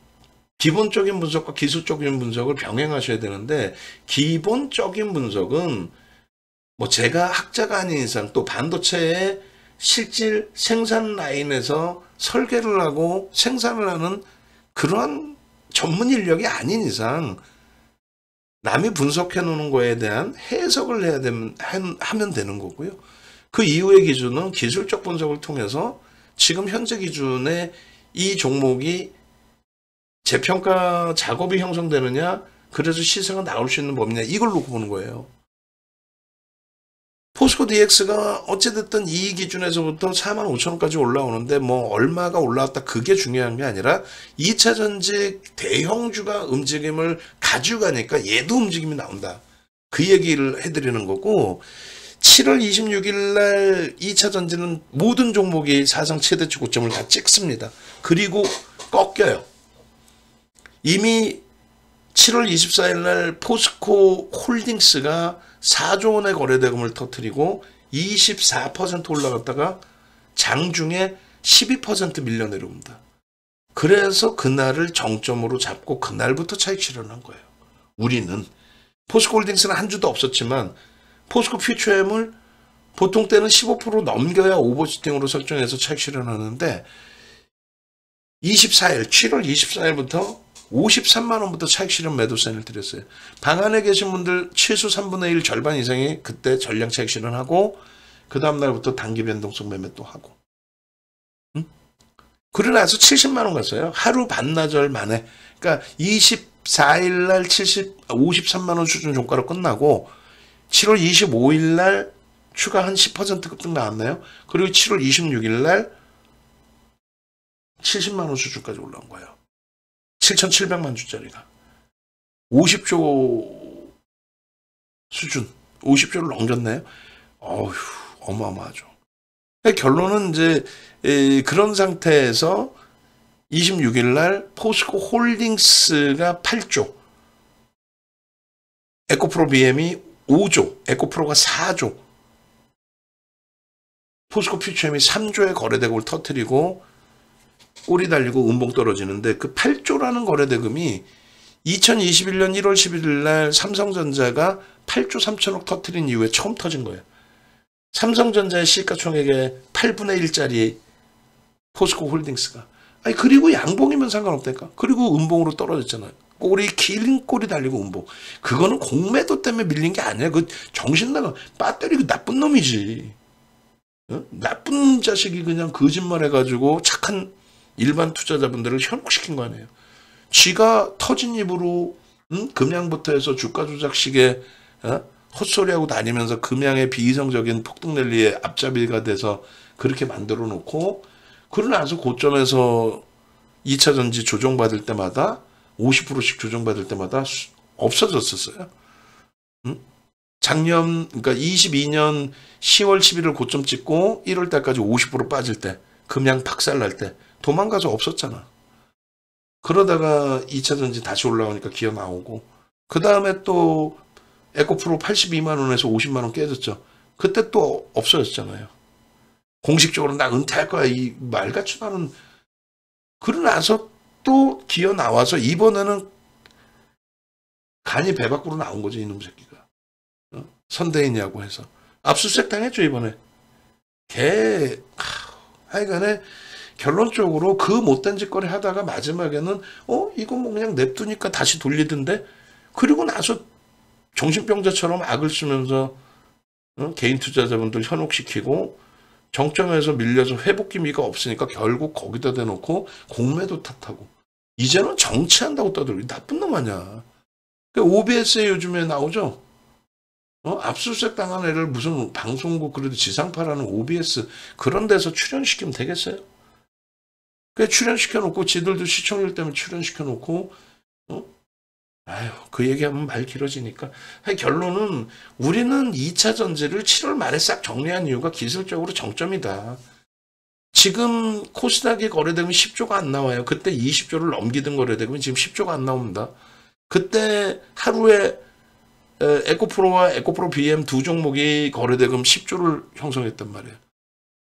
기본적인 분석과 기술적인 분석을 병행하셔야 되는데 기본적인 분석은 뭐 제가 학자가 아닌 이상 또 반도체의 실질 생산 라인에서 설계를 하고 생산을 하는 그러한 전문 인력이 아닌 이상 남이 분석해 놓는 거에 대한 해석을 해야 되면 하면 되는 거고요. 그 이후의 기준은 기술적 분석을 통해서 지금 현재 기준에 이 종목이 재평가 작업이 형성되느냐 그래서 시세가 나올 수 있는 법이냐 이걸 놓고 보는 거예요. 포스코 DX가 어찌됐든 이 기준에서부터 4만 5천 원까지 올라오는데 뭐 얼마가 올라왔다 그게 중요한 게 아니라 2차 전지 대형주가 움직임을 가져가니까 얘도 움직임이 나온다. 그 얘기를 해드리는 거고 7월 26일 날 2차 전지는 모든 종목이 사상 최대치 고점을 다 찍습니다. 그리고 꺾여요. 이미 7월 24일 날 포스코 홀딩스가 4조 원의 거래대금을 터뜨리고 24% 올라갔다가 장중에 12% 밀려 내려옵니다. 그래서 그날을 정점으로 잡고 그날부터 차익 실현한 거예요. 우리는 포스코 홀딩스는 한 주도 없었지만 포스코 퓨처엠을 보통 때는 15% 넘겨야 오버슈팅으로 설정해서 차익 실현하는데 24일 7월 24일부터 53만 원부터 차익 실현 매도 사인을 드렸어요. 방 안에 계신 분들 최소 3분의 1 절반 이상이 그때 전량 차익 실현하고 그 다음 날부터 단기 변동성 매매 또 하고. 응? 그러고 나서 70만 원 갔어요. 하루 반나절 만에. 그러니까 24일 날 70, 53만 원 수준 종가로 끝나고 7월 25일 날 추가 한 10% 급등 나왔나요? 그리고 7월 26일 날 70만 원 수준까지 올라온 거예요. 7,700만 주짜리가 50조 수준, 50조를 넘겼네요. 어휴, 어마어마하죠. 결론은 이제 에, 그런 상태에서 26일 날 포스코 홀딩스가 8조, 에코프로 BM이 5조, 에코프로가 4조, 포스코 퓨처엠이 3조의 거래대금을 터트리고 꼬리 달리고 음봉 떨어지는데 그 8조라는 거래대금이 2021년 1월 11일 날 삼성전자가 8조 3천억 터트린 이후에 처음 터진 거예요. 삼성전자의 시가총액의 8분의 1짜리 포스코 홀딩스가. 아니 그리고 양봉이면 상관없다니까. 그리고 음봉으로 떨어졌잖아요. 꼬리 긴 꼬리 달리고 음봉. 그거는 공매도 때문에 밀린 게 아니야. 그 정신 나가. 배터리 그 나쁜 놈이지. 어? 나쁜 자식이 그냥 거짓말 해가지고 착한 일반 투자자분들을 현혹시킨 거 아니에요. 쥐가 터진 입으로 응? 금양부터 해서 주가 조작식에 어? 헛소리하고 다니면서 금양의 비이성적인 폭등랠리의 앞잡이가 돼서 그렇게 만들어 놓고 그러고 나서 고점에서 2차 전지 조정받을 때마다 50%씩 조정받을 때마다 수- 없어졌었어요. 응? 작년 그러니까 22년 10월 11일 고점 찍고 1월 달까지 50% 빠질 때 금양 박살 날 때 도망가서 없었잖아. 그러다가 2차 전지 다시 올라오니까 기어 나오고 그 다음에 또 에코프로 82만 원에서 50만 원 깨졌죠. 그때 또 없어졌잖아요. 공식적으로 나 은퇴할 거야 이 말 같지도 않은 그러고 나서 또 기어 나와서 이번에는 간이 배 밖으로 나온 거죠 이놈 새끼가 어? 선대인이라고 해서 압수수색 당했죠 이번에 개 하, 하여간에 결론적으로 그 못된 짓거리 하다가 마지막에는 어 이거 뭐 그냥 냅두니까 다시 돌리던데 그리고 나서 정신병자처럼 악을 쓰면서 어? 개인 투자자분들 현혹시키고 정점에서 밀려서 회복 기미가 없으니까 결국 거기다 대놓고 공매도 탓하고 이제는 정치한다고 떠들고 나쁜 놈 아니야. 그 OBS에 요즘에 나오죠. 어? 압수수색 당한 애를 무슨 방송국 그래도 지상파라는 OBS 그런 데서 출연시키면 되겠어요? 그 출연시켜놓고 지들도 시청률 때문에 출연시켜놓고 어? 아유 그 얘기하면 말 길어지니까 결론은 우리는 2차 전지를 7월 말에 싹 정리한 이유가 기술적으로 정점이다. 지금 코스닥이 거래되면 10조가 안 나와요. 그때 20조를 넘기던 거래되면 지금 10조가 안 나옵니다. 그때 하루에 에, 에코프로와 에코프로 BM 두 종목이 거래대금 10조를 형성했단 말이에요.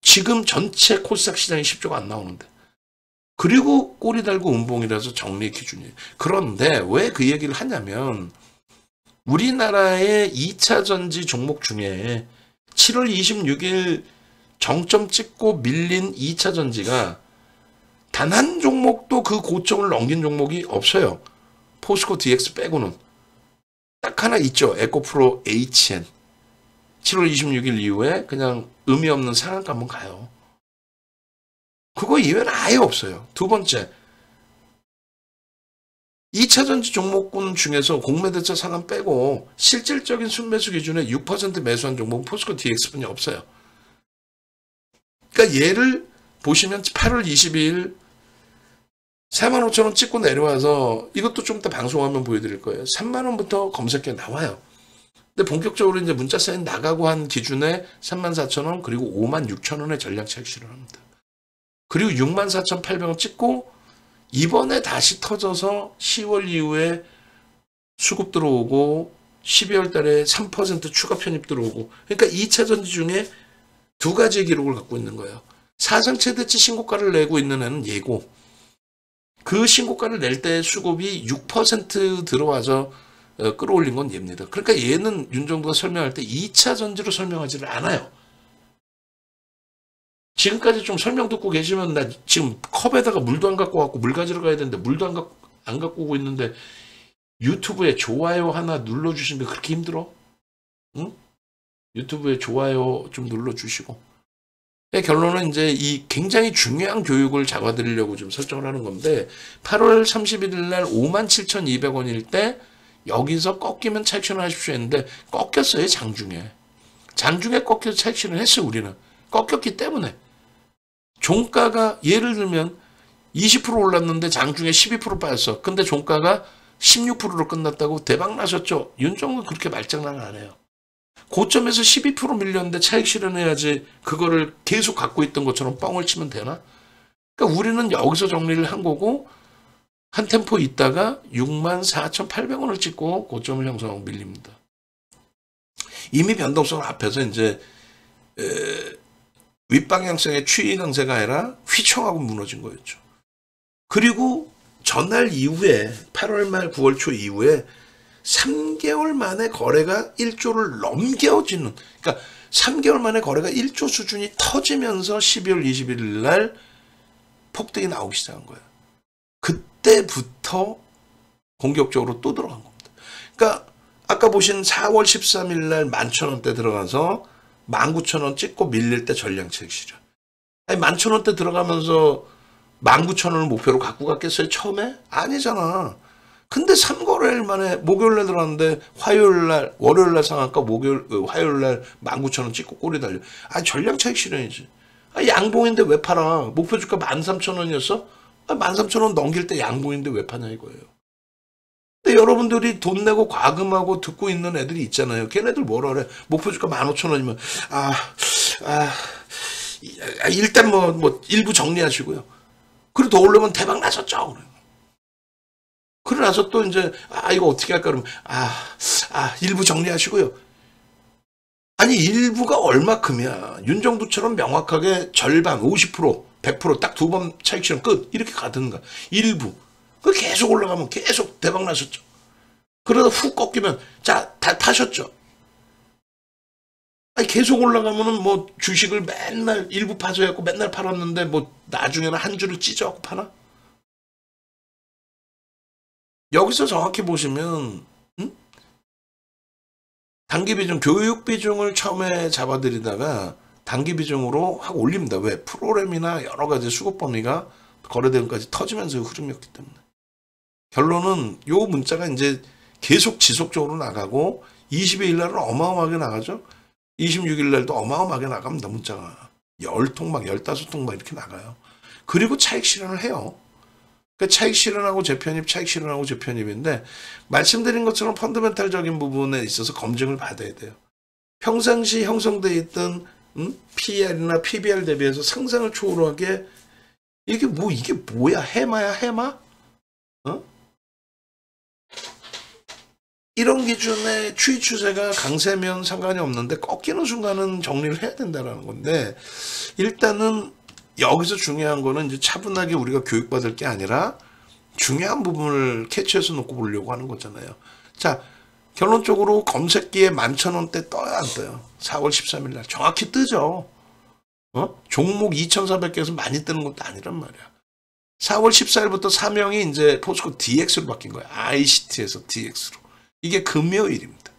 지금 전체 코스닥 시장이 10조가 안 나오는데. 그리고 꼬리 달고 운봉이라서 정리 기준이에요. 그런데 왜 그 얘기를 하냐면 우리나라의 2차 전지 종목 중에 7월 26일 정점 찍고 밀린 2차 전지가 단 한 종목도 그 고점을 넘긴 종목이 없어요. 포스코 DX 빼고는. 딱 하나 있죠. 에코프로 HN. 7월 26일 이후에 그냥 의미 없는 상한가 한번 가요. 그거 이외에는 아예 없어요. 두 번째. 2차 전지 종목군 중에서 공매대차 상한 빼고 실질적인 순매수 기준에 6% 매수한 종목은 포스코 DX뿐이 없어요. 그러니까 얘를 보시면 8월 22일 4만 5천 원 찍고 내려와서 이것도 좀 이따 방송하면 보여드릴 거예요. 3만 원부터 검색해 나와요. 근데 본격적으로 이제 문자 사인 나가고 한 기준에 3만 4천 원 그리고 5만 6천 원의 전략 차익 실현합니다. 그리고 6만 4천 8백원 찍고 이번에 다시 터져서 10월 이후에 수급 들어오고 12월 달에 3% 추가 편입 들어오고 그러니까 2차 전지 중에 두 가지의 기록을 갖고 있는 거예요. 사상 최대치 신고가를 내고 있는 애는 얘고 그 신고가를 낼 때 수급이 6% 들어와서 어, 끌어올린 건 얘입니다. 그러니까 얘는 윤정부가 설명할 때 2차 전지로 설명하지를 않아요. 지금까지 좀 설명 듣고 계시면 나 지금 컵에다가 물도 안 갖고 왔고 물 가지러 가야 되는데 물도 안 갖고 안 갖고 오고 있는데 유튜브에 좋아요 하나 눌러주시는 게 그렇게 힘들어? 응? 유튜브에 좋아요 좀 눌러 주시고. 의 결론은 이제 이 굉장히 중요한 교육을 잡아드리려고 좀 설정을 하는 건데 8월 31일 날 57,200원일 때 여기서 꺾이면 차익실현 하십시오 했는데 꺾였어요 장중에. 장중에 꺾여서 차익실현 했어요 우리는. 꺾였기 때문에. 종가가 예를 들면 20% 올랐는데 장중에 12% 빠졌어. 근데 종가가 16%로 끝났다고 대박 나셨죠? 윤정은 그렇게 말장난 안 해요. 고점에서 12% 밀렸는데 차익 실현해야지 그거를 계속 갖고 있던 것처럼 뻥을 치면 되나? 그러니까 우리는 여기서 정리를 한 거고 한 템포 있다가 64,800원을 찍고 고점을 형성하고 밀립니다. 이미 변동성 앞에서 이제 에, 윗방향성의 추이 강세가 아니라 휘청하고 무너진 거였죠. 그리고 전날 이후에 8월 말 9월 초 이후에 3개월 만에 거래가 1조를 넘겨지는 그러니까 3개월 만에 거래가 1조 수준이 터지면서 12월 21일 날 폭등이 나오기 시작한 거예요. 그때부터 공격적으로 또 들어간 겁니다. 그러니까 아까 보신 4월 13일 날 11,000원대 들어가서 19,000원 찍고 밀릴 때 전량책 실현. 아니 11,000원대 들어가면서 19,000원을 목표로 갖고 갔겠어요 처음에? 아니잖아. 근데 3거래일 만에 목요일날 들어갔는데 화요일날 월요일날 상한가 목요일 어, 화요일날 19,000원 찍고 꼬리 달려. 아 전량 차익 실현이지. 아 양봉인데 왜 팔아? 목표 주가 13,000원이었어? 아 13,000원 넘길 때 양봉인데 왜 파냐 이거예요. 근데 여러분들이 돈 내고 과금하고 듣고 있는 애들이 있잖아요. 걔네들 뭐라 그래? 목표 주가 15,000원이면 아, 아, 아, 일단 뭐, 뭐 일부 정리하시고요. 그리고 더 올라오면 대박 나셨죠? 그래요. 그러고 나서 또 이제 아 이거 어떻게 할까 그러면 아, 아 일부 정리하시고요. 아니 일부가 얼마큼이야. 윤정부처럼 명확하게 절반 50% 100%딱 두 번 차익 실현 끝 이렇게 가든가 일부 그 계속 올라가면 계속 대박 나셨죠. 그러다 훅 꺾이면 자 다 타셨죠. 아니 계속 올라가면은 뭐 주식을 맨날 일부 파서 해갖고 맨날 팔았는데 뭐 나중에는 한 줄을 찢어갖고 파나? 여기서 정확히 보시면 음? 단기 비중, 교육 비중을 처음에 잡아들이다가 단기 비중으로 확 올립니다. 왜? 프로그램이나 여러 가지 수급 범위가 거래 대금까지 터지면서 흐름이었기 때문에. 결론은 요 문자가 이제 계속 지속적으로 나가고 22일 날은 어마어마하게 나가죠. 26일 날도 어마어마하게 나갑니다. 문자가. 10통 막 15통 막 이렇게 나가요. 그리고 차익 실현을 해요. 그 차익 실현하고 재편입, 차익 실현하고 재편입인데 말씀드린 것처럼 펀더멘탈적인 부분에 있어서 검증을 받아야 돼요. 평상시 형성되어 있던 음? PER이나 PBR 대비해서 상상을 초월하게 이게 뭐 이게 뭐야 해마야 해마? 어? 이런 기준의 추이 추세가 강세면 상관이 없는데 꺾이는 순간은 정리를 해야 된다는 건데 일단은 여기서 중요한 거는 이제 차분하게 우리가 교육받을 게 아니라 중요한 부분을 캐치해서 놓고 보려고 하는 거잖아요. 자, 결론적으로 검색기에 만천 원대 떠야 안 떠요. 4월 13일 날. 정확히 뜨죠. 어? 종목 2,400개에서 많이 뜨는 것도 아니란 말이야. 4월 14일부터 사명이 이제 포스코 DX로 바뀐 거야. ICT에서 DX로. 이게 금요일입니다.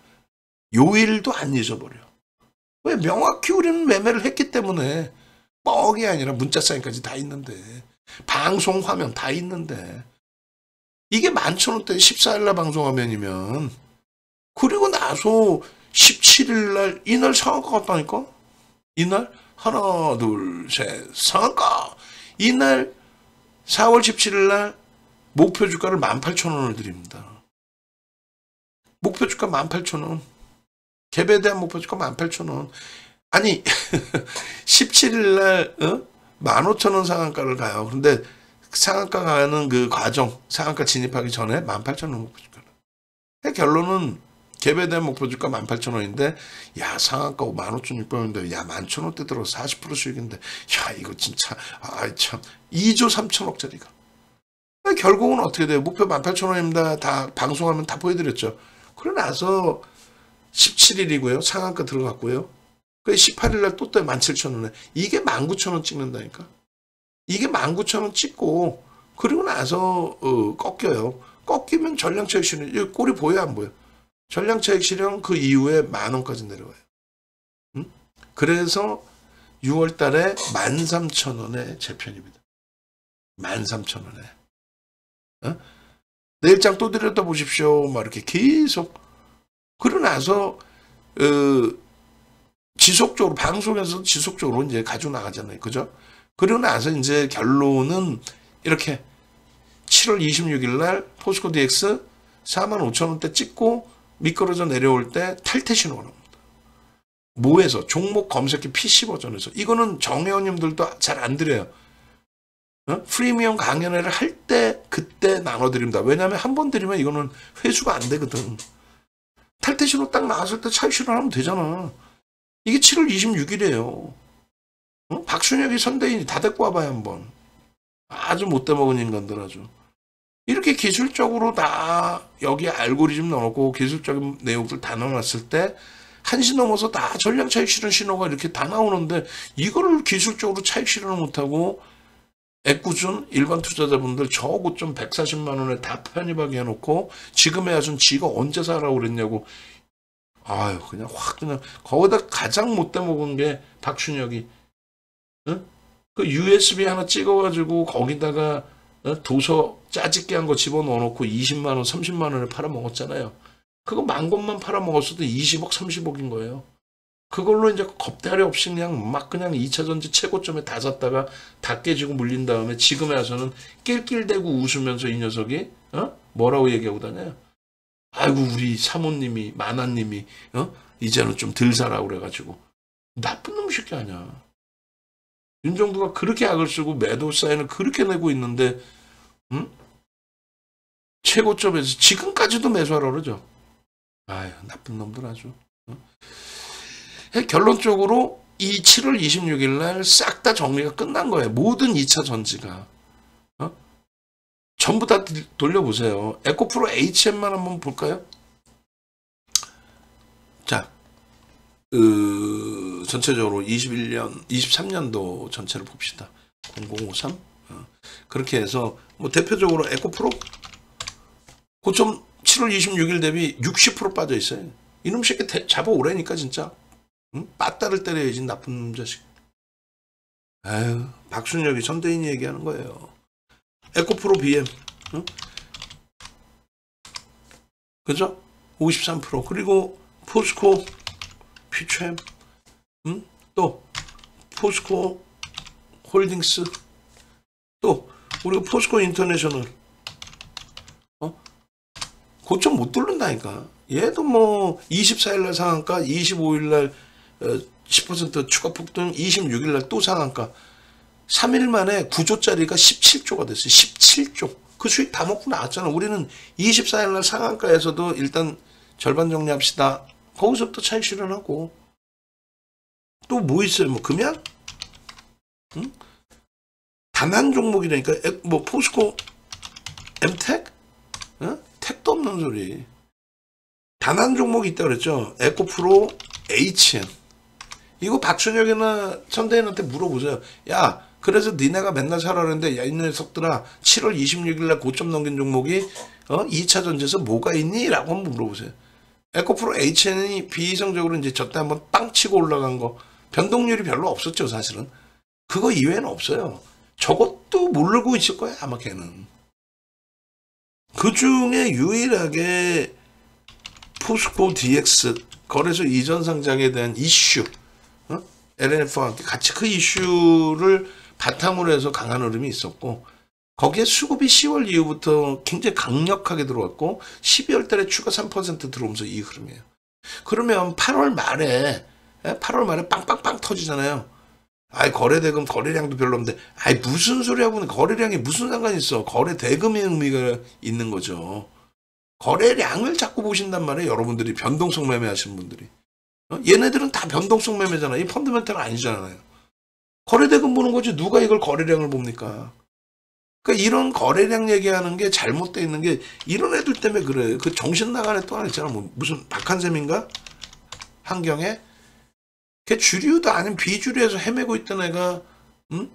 요일도 안 잊어버려. 왜? 명확히 우리는 매매를 했기 때문에 뻥이 아니라 문자 사인까지 다 있는데 방송 화면 다 있는데 이게 만천원대 14일날 방송 화면이면 그리고 나서 17일날 이날 상한가 갔다니까 이날 하나 둘 셋 상한가 이날 4월 17일날 목표 주가를 18,000원을 드립니다. 목표 주가 18,000원. 개배에 대한 목표 주가 18,000원. 아니 17일 날 어? 15,000원 상한가를 가요. 그런데 상한가 가는 그 과정, 상한가 진입하기 전에 18,000원 목표 주가를. 결론은 개배된 목표 주가 18,000원인데 야 상한가 15,600원인데 야 11,000원대 들어 40% 수익인데 야 이거 진짜 아참 2조 3천억짜리가 결국은 어떻게 돼요? 목표 18,000원입니다. 다 방송하면 다 보여드렸죠. 그러고 나서 17일이고요. 상한가 들어갔고요. 그 18일날 또 떠요. 17,000원에. 이게 19,000원 찍는다니까. 이게 19,000원 찍고 그리고 나서 어, 꺾여요. 꺾이면 전량차익 실현, 이 꼴이 보여 안 보여? 전량차익 실현 그 이후에 만 원까지 내려와요. 음? 그래서 6월 달에 13,000원에 재편입니다. 13,000원에. 어? 내일장 또 들여다 보십시오. 막 이렇게 계속. 그러고 나서, 어, 지속적으로, 방송에서 지속적으로 이제 가지고 나가잖아요. 그죠? 그러고 나서 이제 결론은 이렇게 7월 26일 날 포스코 DX 45,000원대 찍고 미끄러져 내려올 때 탈퇴 신호가 나옵니다. 뭐에서? 종목 검색기 PC 버전에서. 이거는 정회원님들도 잘안 드려요. 어? 프리미엄 강연회를 할 때 그때 나눠드립니다. 왜냐하면 한 번 드리면 이거는 회수가 안 되거든. 탈퇴 신호 딱 나왔을 때 차익 실현하면 되잖아. 이게 7월 26일이에요. 어? 박순혁이 선대인이 다 데리고 와봐요 한번. 아주 못돼 먹은 인간들 아주. 이렇게 기술적으로 다 여기 알고리즘 넣어놓고 기술적인 내용들 다 넣어놨을 때 한시 넘어서 다 전량 차익 실현 신호가 이렇게 다 나오는데 이거를 기술적으로 차익 실현을 못하고 애꿎은 일반 투자자분들 저 고점 140만 원에 다 편입하게 해놓고 지금의 아준 지가 언제 사라고 그랬냐고 아유 그냥 확 그냥 거기다 가장 못돼 먹은 게 박춘혁이 응? 그 USB 하나 찍어가지고 거기다가 어? 도서 짜집게 한 거 집어넣어 놓고 20만 원, 30만 원에 팔아먹었잖아요. 그거 만 권만 팔아먹었어도 20억, 30억인 거예요. 그걸로 이제 겁대가리 없이 그냥 막 그냥 2차 전지 최고점에 다 샀다가 다 깨지고 물린 다음에 지금에 와서는 낄낄대고 웃으면서 이 녀석이 어? 뭐라고 얘기하고 다녀요? 아이고 우리 사모님이 마나님이 어? 이제는 좀덜 살아 그래가지고 나쁜 놈 새끼 아니야. 윤정부가 그렇게 악을 쓰고 매도 사인을 그렇게 내고 있는데 음? 최고점에서 지금까지도 매수하라 그러죠. 아유 나쁜 놈들 아주. 어? 결론적으로 이 7월 26일 날 싹 다 정리가 끝난 거예요. 모든 2차 전지가. 어? 전부 다 돌려보세요. 에코프로 HM만 한번 볼까요? 자, 그 전체적으로 21년, 23년도 전체를 봅시다. 0053. 어. 그렇게 해서 뭐 대표적으로 에코프로 고점 7월 26일 대비 60% 빠져 있어요. 이놈 새끼 대- 잡아 오래니까 진짜. 응? 빠따를 때려야지 나쁜 자식. 아유, 박순혁이 선대인이 얘기하는 거예요. 에코프로 BM. 응? 그죠? 53% 그리고 포스코 피처엠 응? 또 포스코 홀딩스 또 우리가 포스코 인터내셔널 어? 고점 못 뚫는다니까 얘도 뭐 24일날 상한가 25일날 어, 10% 추가 폭등 26일 날 또 상한가 3일 만에 9조짜리가 17조가 됐어요 17조 그 수익 다 먹고 나왔잖아 우리는 24일 날 상한가에서도 일단 절반 정리합시다 거기서부터 차익 실현하고 또 뭐 있어요? 뭐 금양? 응? 단 한 종목이라니까 에- 뭐 포스코 엠텍? 어? 택도 없는 소리. 단 한 종목이 있다 그랬죠. 에코프로 HN. 이거 박춘혁이나 천대인한테 물어보세요. 야, 그래서 니네가 맨날 그랬는데 야, 이 녀석들아 7월 26일 날 고점 넘긴 종목이 어? 2차 전지에서 뭐가 있니? 라고 한번 물어보세요. 에코프로 HN이 비이성적으로 이제 저때 한번 빵 치고 올라간 거 변동률이 별로 없었죠 사실은 그거 이외에는 없어요 저것도 모르고 있을 거야 아마 걔는 그 중에 유일하게 포스코 DX 거래소 이전 상장에 대한 이슈 어? LNF와 함께 같이 그 이슈를 바탕으로 해서 강한 흐름이 있었고 거기에 수급이 10월 이후부터 굉장히 강력하게 들어왔고 12월 달에 추가 3% 들어오면서 이 흐름이에요. 그러면 8월 말에 예? 8월 말에 빵빵빵 터지잖아요. 아이 거래대금 거래량도 별로 없는데 아이 무슨 소리 하고는 거래량이 무슨 상관이 있어. 거래대금의 의미가 있는 거죠. 거래량을 자꾸 보신단 말이에요. 여러분들이 변동성 매매 하시는 분들이. 어? 얘네들은 다 변동성 매매잖아. 이 펀드멘탈 아니잖아요. 거래대금 보는 거지 누가 이걸 거래량을 봅니까? 그러니까 이런 거래량 얘기하는 게 잘못되어 있는 게 이런 애들 때문에 그래. 그 정신 나간 애또 하나 있잖아. 뭐 무슨 박한샘인가? 한경에? 걔 주류도 아닌 비주류에서 헤매고 있던 애가 응?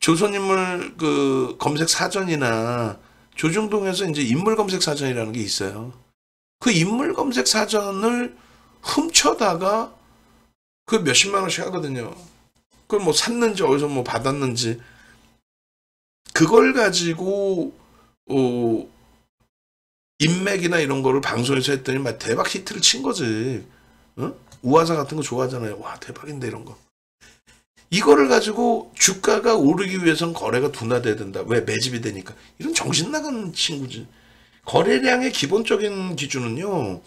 조선인물 그 검색 사전이나 조중동에서 이제 인물 검색 사전이라는 게 있어요. 그 인물 검색 사전을 훔쳐다가 그 몇십만 원씩 하거든요. 그걸 뭐 샀는지 어디서 뭐 받았는지 그걸 가지고 어 인맥이나 이런 거를 방송에서 했더니 막 대박 히트를 친 거지. 어? 우화사 같은 거 좋아하잖아요. 와 대박인데 이런 거. 이거를 가지고 주가가 오르기 위해선 거래가 둔화돼야 된다. 왜 매집이 되니까. 이런 정신 나간 친구지. 거래량의 기본적인 기준은요.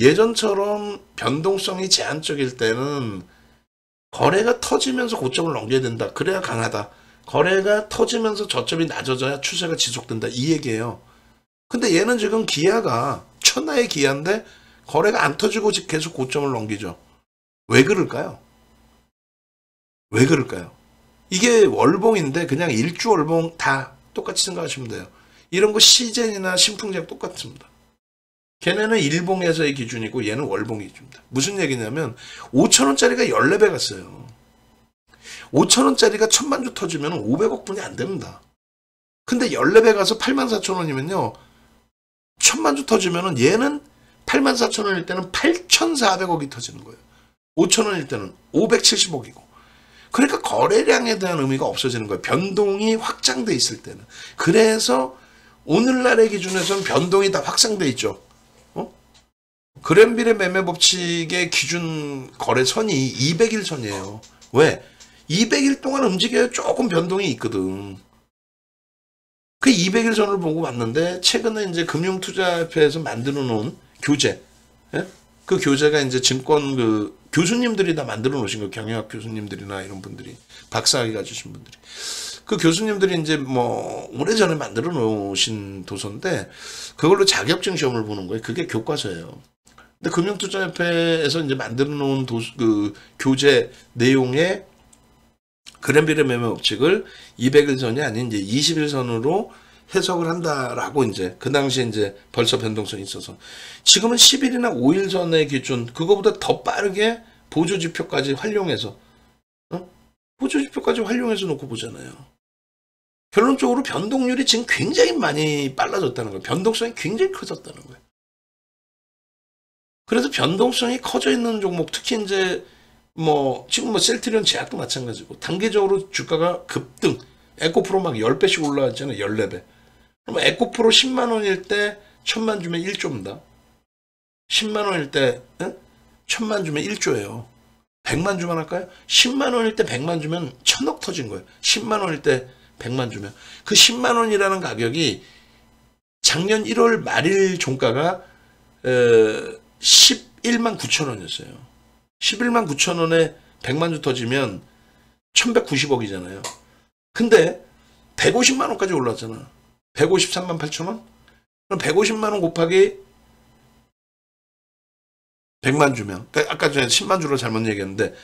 예전처럼 변동성이 제한적일 때는 거래가 터지면서 고점을 넘겨야 된다. 그래야 강하다. 거래가 터지면서 저점이 낮아져야 추세가 지속된다. 이 얘기예요. 근데 얘는 지금 기아가 천하의 기아인데 거래가 안 터지고 계속 고점을 넘기죠. 왜 그럴까요? 왜 그럴까요? 이게 월봉인데 그냥 일주 월봉 다 똑같이 생각하시면 돼요. 이런 거 시젠이나 신풍제약 똑같습니다. 걔네는 일봉에서의 기준이고 얘는 월봉 기준입니다. 무슨 얘기냐면 5천 원짜리가 14배 갔어요. 5천 원짜리가 천만 주 터지면 500억 분이 안 됩니다. 근데 14배 가서 8만 4천 원이면요. 천만 주 터지면은 얘는 8만 4천 원일 때는 8,400억이 터지는 거예요. 5천 원일 때는 570억이고. 그러니까 거래량에 대한 의미가 없어지는 거예요. 변동이 확장돼 있을 때는. 그래서 오늘날의 기준에서는 변동이 다 확산돼 있죠. 어? 그랜빌의 매매 법칙의 기준 거래선이 200일 선이에요. 왜? 200일 동안 움직여야 조금 변동이 있거든. 그 200일 선을 보고 왔는데 최근에 이제 금융투자협회에서 만들어 놓은 교재, 예? 그 교재가 이제 증권 그 교수님들이 다 만들어 놓으신 거 경영학 교수님들이나 이런 분들이 박사학위 가지신 분들이 그 교수님들이 이제 뭐 오래전에 만들어 놓으신 도서인데 그걸로 자격증 시험을 보는 거예요. 그게 교과서예요. 근데 금융투자협회에서 이제 만들어 놓은 도수, 그 교재 내용에 그랜빌의 매매 법칙을 200일 선이 아닌 이제 20일 선으로 해석을 한다라고 이제 그 당시에 이제 벌써 변동성이 있어서 지금은 10일이나 5일 선의 기준 그거보다 더 빠르게 보조 지표까지 활용해서 어? 보조 지표까지 활용해서 놓고 보잖아요. 결론적으로 변동률이 지금 굉장히 많이 빨라졌다는 거예요. 변동성이 굉장히 커졌다는 거예요. 그래서 변동성이 커져 있는 종목 특히 이제 뭐 지금 뭐 셀트리온 제약도 마찬가지고 단기적으로 주가가 급등 에코프로 막 10배씩 올라왔잖아요. 14배. 그럼 에코프로 10만 원일 때 천만 주면 1조입니다. 10만 원일 때 응? 천만 주면 1조예요. 100만 주만 할까요? 10만 원일 때 100만 주면 천억 터진 거예요. 10만 원일 때 100만 주면 그 10만 원이라는 가격이 작년 1월 말일 종가가 어, 11만 9천 원이었어요. 11만 9천 원에 100만 주 터지면 1190억이잖아요. 근데 150만 원까지 올랐잖아. 153만 8천 원? 그럼 150만 원 곱하기 100만 주면 그러니까 아까 전에 10만 주로 잘못 얘기했는데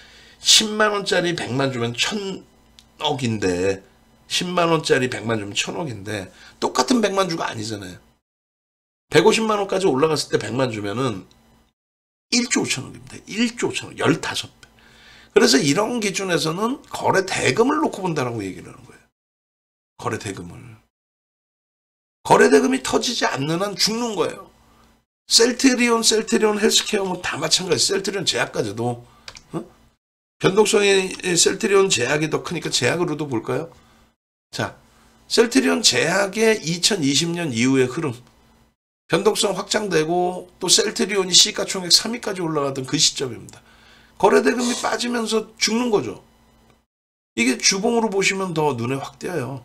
10만 원짜리 100만 주면 천억인데 10만 원짜리 100만 주면 천억인데 똑같은 100만 주가 아니잖아요. 150만 원까지 올라갔을 때 100만 주면은 1조 5천 억입니다. 1조 5천 억. 15배. 그래서 이런 기준에서는 거래 대금을 놓고 본다라고 얘기를 하는 거예요. 거래 대금을. 거래 대금이 터지지 않는 한 죽는 거예요. 셀트리온, 셀트리온 헬스케어 뭐 다 마찬가지. 셀트리온 제약까지도 어? 변동성이 셀트리온 제약이 더 크니까 제약으로도 볼까요? 자, 셀트리온 제약의 2020년 이후의 흐름. 변동성 확장되고 또 셀트리온이 시가총액 3위까지 올라가던 그 시점입니다. 거래대금이 빠지면서 죽는 거죠. 이게 주봉으로 보시면 더 눈에 확 띄어요.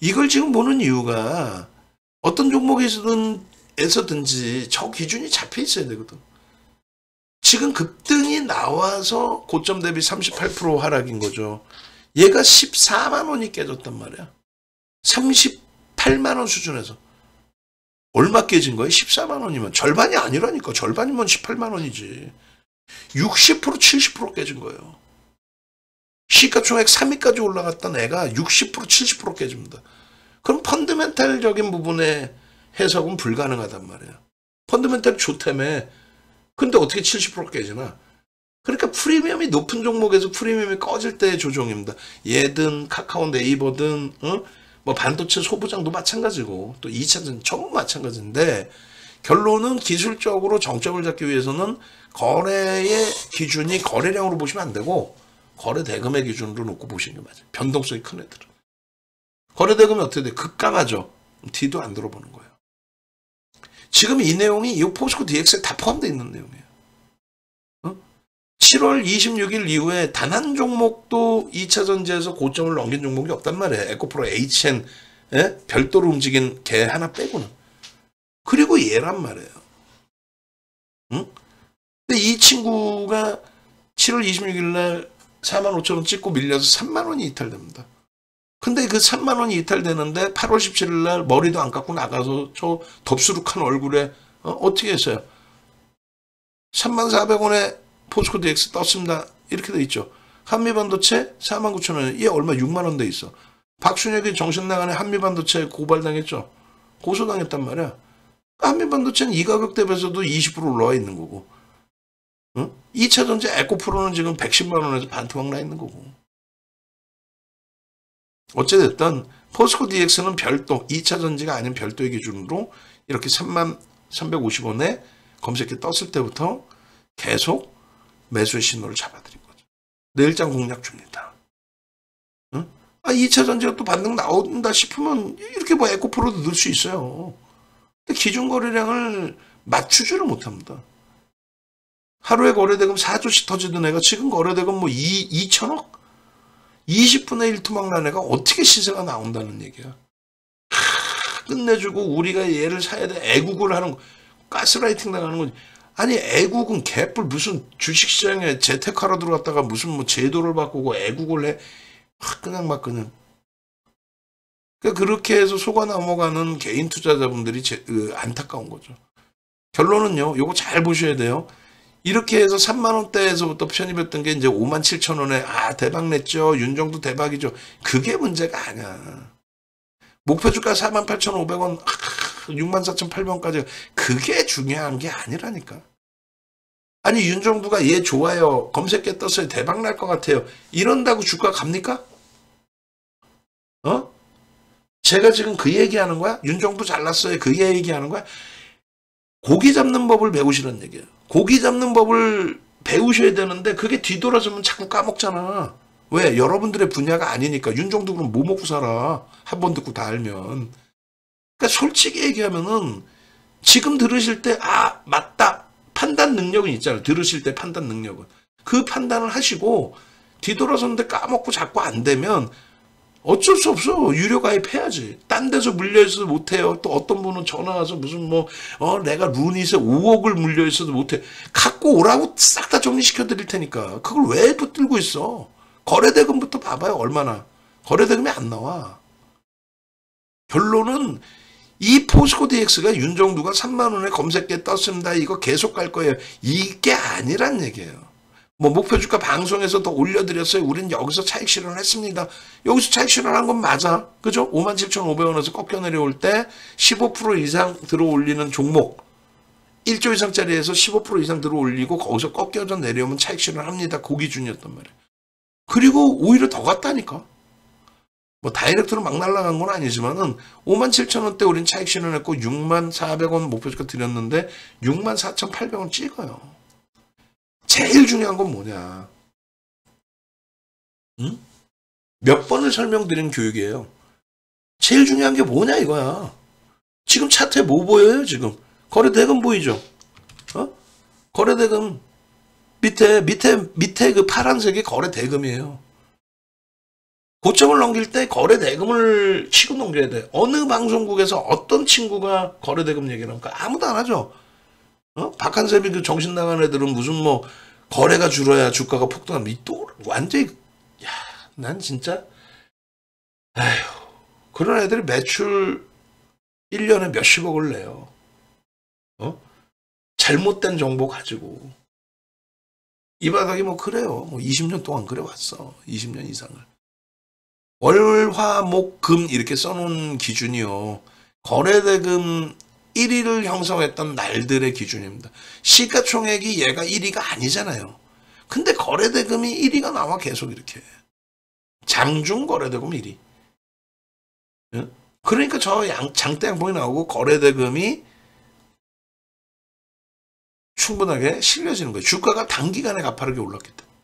이걸 지금 보는 이유가 어떤 종목에서든 에서든지 저 기준이 잡혀 있어야 되거든. 지금 급등이 나와서 고점 대비 38% 하락인 거죠. 얘가 14만 원이 깨졌단 말이야. 38만 원 수준에서. 얼마 깨진 거예요? 14만 원이면 절반이 아니라니까. 절반이면 18만 원이지. 60% 70% 깨진 거예요. 시가총액 3위까지 올라갔던 애가 60% 70% 깨집니다. 그럼 펀드멘탈적인 부분의 해석은 불가능하단 말이에요. 펀드멘탈 좋다며. 근데 어떻게 70% 깨지나? 그러니까 프리미엄이 높은 종목에서 프리미엄이 꺼질 때의 조정입니다. 얘든 카카오 네이버든 어? 뭐 반도체 소부장도 마찬가지고 또 2차전 전부 마찬가지인데 결론은 기술적으로 정점을 잡기 위해서는 거래의 기준이 거래량으로 보시면 안 되고 거래 대금의 기준으로 놓고 보시는 게 맞아요. 변동성이 큰 애들은. 거래 대금이 어떻게 돼? 급감하죠. 뒤도 안 들어보는 거예요. 지금 이 내용이 이 포스코 DX에 다 포함되어 있는 내용이에요. 어? 7월 26일 이후에 단 한 종목도 2차 전지에서 고점을 넘긴 종목이 없단 말이에요. 에코프로 HN 예? 별도로 움직인 개 하나 빼고는. 그리고 얘란 말이에요. 응? 근데 이 친구가 7월 26일 날 4만 5천 원 찍고 밀려서 3만 원이 이탈됩니다. 근데 그 3만 원이 이탈되는데 8월 17일 날 머리도 안 깎고 나가서 저 덥수룩한 얼굴에 어, 떻게 했어요? 3만 400원에 포스코 DX 떴습니다. 이렇게 돼 있죠. 한미반도체 4만 9천 원. 얘 얼마 6만 원 돼 있어. 박순혁이 정신 나간에 한미반도체 고발당했죠. 고소당했단 말이야. 한미반도체는 이 가격 대비해서도 20% 올라와 있는 거고. 응? 2차 전지 에코프로는 지금 110만 원에서 반토막 나 있는 거고. 어찌됐든 포스코 DX는 별도 2차 전지가 아닌 별도의 기준으로 이렇게 3만 350원에 검색해 떴을 때부터 계속 매수의 신호를 잡아드린 거죠. 내일장 공략 줍니다. 응? 아, 2차 전지가 또 반등 나온다 싶으면 이렇게 뭐 에코프로도 넣을 수 있어요. 근데 기준 거래량을 맞추지를 못합니다. 하루에 거래대금 4조씩 터지던 애가 지금 거래대금 뭐 2, 2천억? 20분의 1 투막 난 애가 어떻게 시세가 나온다는 얘기야. 하, 끝내주고 우리가 얘를 사야 돼. 애국을 하는 거. 가스라이팅 당하는 거지. 아니 애국은 개뿔 무슨 주식시장에 재테크하러 들어갔다가 무슨 뭐 제도를 바꾸고 애국을 해. 하, 그냥 막 그냥. 그러니까 그렇게 해서 속아 넘어가는 개인 투자자분들이 제, 으, 안타까운 거죠. 결론은요. 요거 잘 보셔야 돼요. 이렇게 해서 3만 원대에서부터 편입했던 게 이제 5만 7천 원에 아 대박 냈죠. 윤정도 대박이죠. 그게 문제가 아니야. 목표 주가 4만 8천 5백원, 6만 4천 8백원까지 그게 중요한 게 아니라니까. 아니 윤 정부가 얘 좋아요. 검색해 떴어요. 대박 날 것 같아요. 이런다고 주가 갑니까? 어? 제가 지금 그 얘기하는 거야? 윤 정부 잘났어요. 그 얘기하는 거야? 고기 잡는 법을 배우시는 얘기예요. 고기 잡는 법을 배우셔야 되는데 그게 뒤돌아서면 자꾸 까먹잖아. 왜? 여러분들의 분야가 아니니까. 윤정도 그럼 뭐 먹고 살아? 한 번 듣고 다 알면. 그러니까 솔직히 얘기하면은 지금 들으실 때 아 맞다 판단 능력은 있잖아요. 들으실 때 판단 능력은 그 판단을 하시고 뒤돌아서는데 까먹고 자꾸 안 되면 어쩔 수 없어. 유료 가입해야지. 딴 데서 물려있어도 못해요. 또 어떤 분은 전화 와서 무슨 뭐, 어, 내가 루닛에 5억을 물려있어도 못해. 갖고 오라고 싹 다 정리시켜 드릴 테니까. 그걸 왜 붙들고 있어? 거래대금부터 봐봐요. 얼마나. 거래대금이 안 나와. 결론은 이 포스코 DX가 윤정두가 3만원에 검색에 떴습니다. 이거 계속 갈 거예요. 이게 아니란 얘기예요. 뭐 목표 주가 방송에서 더 올려드렸어요. 우린 여기서 차익 실현을 했습니다. 여기서 차익 실현한 건 맞아. 그죠? 57,500원에서 꺾여 내려올 때 15% 이상 들어 올리는 종목. 1조 이상짜리에서 15% 이상 들어 올리고 거기서 꺾여져 내려오면 차익 실현합니다. 그 기준이었단 말이에요. 그리고 오히려 더 갔다니까. 뭐 다이렉트로 막 날라간 건 아니지만은 5만 7천 원대 우린 차익 실현했고 6만 400원 목표주가 드렸는데 6만 4천 8백원 찍어요. 제일 중요한 건 뭐냐? 응? 몇 번을 설명드린 교육이에요. 제일 중요한 게 뭐냐 이거야. 지금 차트에 뭐 보여요 지금? 거래대금 보이죠? 어? 거래대금 밑에 밑에 밑에 그 파란색이 거래 대금이에요. 고점을 넘길 때 거래 대금을 치고 넘겨야 돼. 어느 방송국에서 어떤 친구가 거래 대금 얘기를 합니까? 아무도 안 하죠. 어? 박한쌤이 그 정신 나간 애들은 무슨 뭐 거래가 줄어야 주가가 폭등하면 이또 완전히 야, 난 진짜 아휴 그런 애들이 매출 1년에 몇십억을 내요. 어? 잘못된 정보 가지고 이 바닥이 뭐 그래요. 뭐 20년 동안 그래 왔어. 20년 이상을. 월 화 목 금 이렇게 써놓은 기준이요. 거래대금 1위를 형성했던 날들의 기준입니다. 시가총액이 얘가 1위가 아니잖아요. 근데 거래대금이 1위가 나와 계속 이렇게. 장중 거래대금 1위. 예? 그러니까 저 양, 장대 양봉이 나오고 거래대금이 충분하게 실려지는 거예요. 주가가 단기간에 가파르게 올랐기 때문에.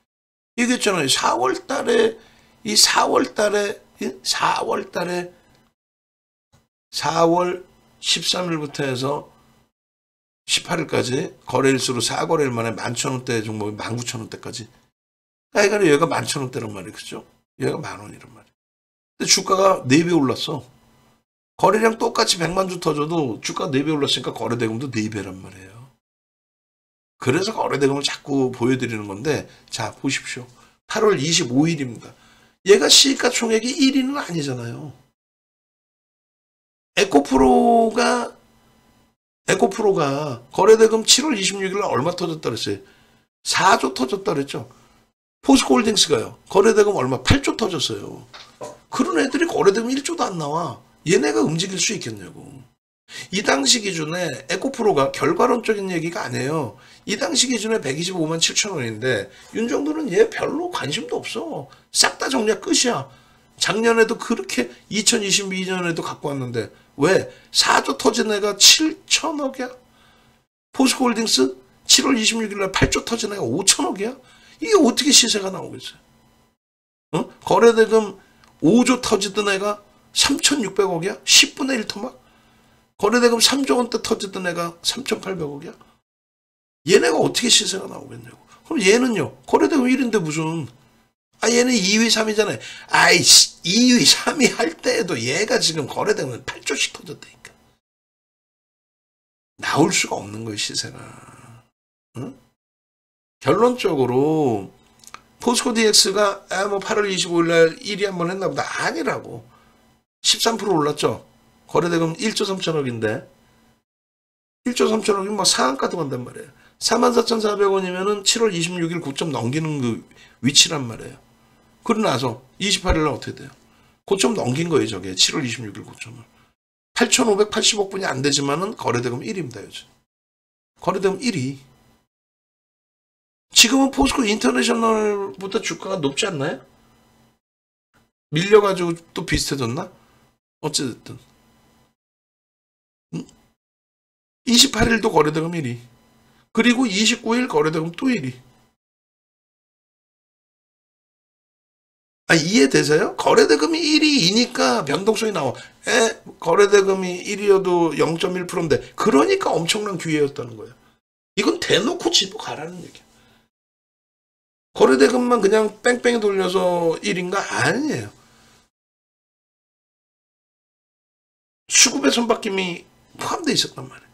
얘기했잖아요. 4월 달에, 이 4월 달에, 4월 달에, 4월 13일부터 해서 18일까지 거래일수로 4거래일 만에 11,000원대 종목이 19,000원대까지. 그러니까 얘가 11,000원대란 말이에요. 그죠? 얘가 만원이란 말이에요. 근데 주가가 4배 올랐어. 거래량 똑같이 100만 주 터져도 주가 4배 올랐으니까 거래대금도 4배란 말이에요. 그래서 거래대금을 자꾸 보여드리는 건데, 자, 보십시오. 8월 25일입니다. 얘가 시가 총액이 1위는 아니잖아요. 에코프로가, 에코프로가 거래대금 7월 26일 날 얼마 터졌다 그랬어요? 4조 터졌다 그랬죠? 포스코홀딩스가요. 거래대금 얼마? 8조 터졌어요. 그런 애들이 거래대금 1조도 안 나와. 얘네가 움직일 수 있겠냐고. 이 당시 기준에 에코프로가 결과론적인 얘기가 아니에요. 이 당시 기준에 125만 7천 원인데 윤정도는 얘 별로 관심도 없어. 싹 다 정리가 끝이야. 작년에도 그렇게 2022년에도 갖고 왔는데 왜 4조 터진 애가 7천억이야? 포스코홀딩스 7월 26일 날 8조 터진 애가 5천억이야? 이게 어떻게 시세가 나오겠어요? 어? 거래대금 5조 터지던 애가 3,600억이야? 10분의 1 토막? 거래대금 3조 원대 터지던 애가 3,800억이야? 얘네가 어떻게 시세가 나오겠냐고. 그럼 얘는요, 거래대금 1인데 무슨, 아, 얘는 2위, 3위잖아요. 아이씨, 2위, 3위 할 때에도 얘가 지금 거래대금 8조씩 터졌다니까. 나올 수가 없는 거예요, 시세가. 응? 결론적으로, 포스코 DX가, 아, 뭐 8월 25일 날 1위 한번 했나 보다. 아니라고. 13% 올랐죠? 거래대금 1조 3천억인데 1조 3천억이면 뭐 상한가도 간단 말이에요. 44,400원이면은 7월 26일 고점 넘기는 그 위치란 말이에요. 그러고 나서 28일 날 어떻게 돼요? 고점 넘긴 거예요, 저게. 7월 26일 고점을. 8,580억 분이 안 되지만은 거래대금 1위입니다, 요즘. 거래대금 1위. 지금은 포스코 인터내셔널보다 주가가 높지 않나요? 밀려가지고 또 비슷해졌나? 어찌됐든. 28일도 거래대금 1위. 그리고 29일 거래대금 또 1위. 아, 이해되세요? 거래대금이 1위이니까 변동성이 나와. 에, 거래대금이 1위여도 0.1%인데, 그러니까 엄청난 기회였다는 거예요. 이건 대놓고 지도 가라는 얘기야. 거래대금만 그냥 뺑뺑이 돌려서 1인가? 아니에요. 수급의 손바뀜이 포함되어 있었단 말이에요.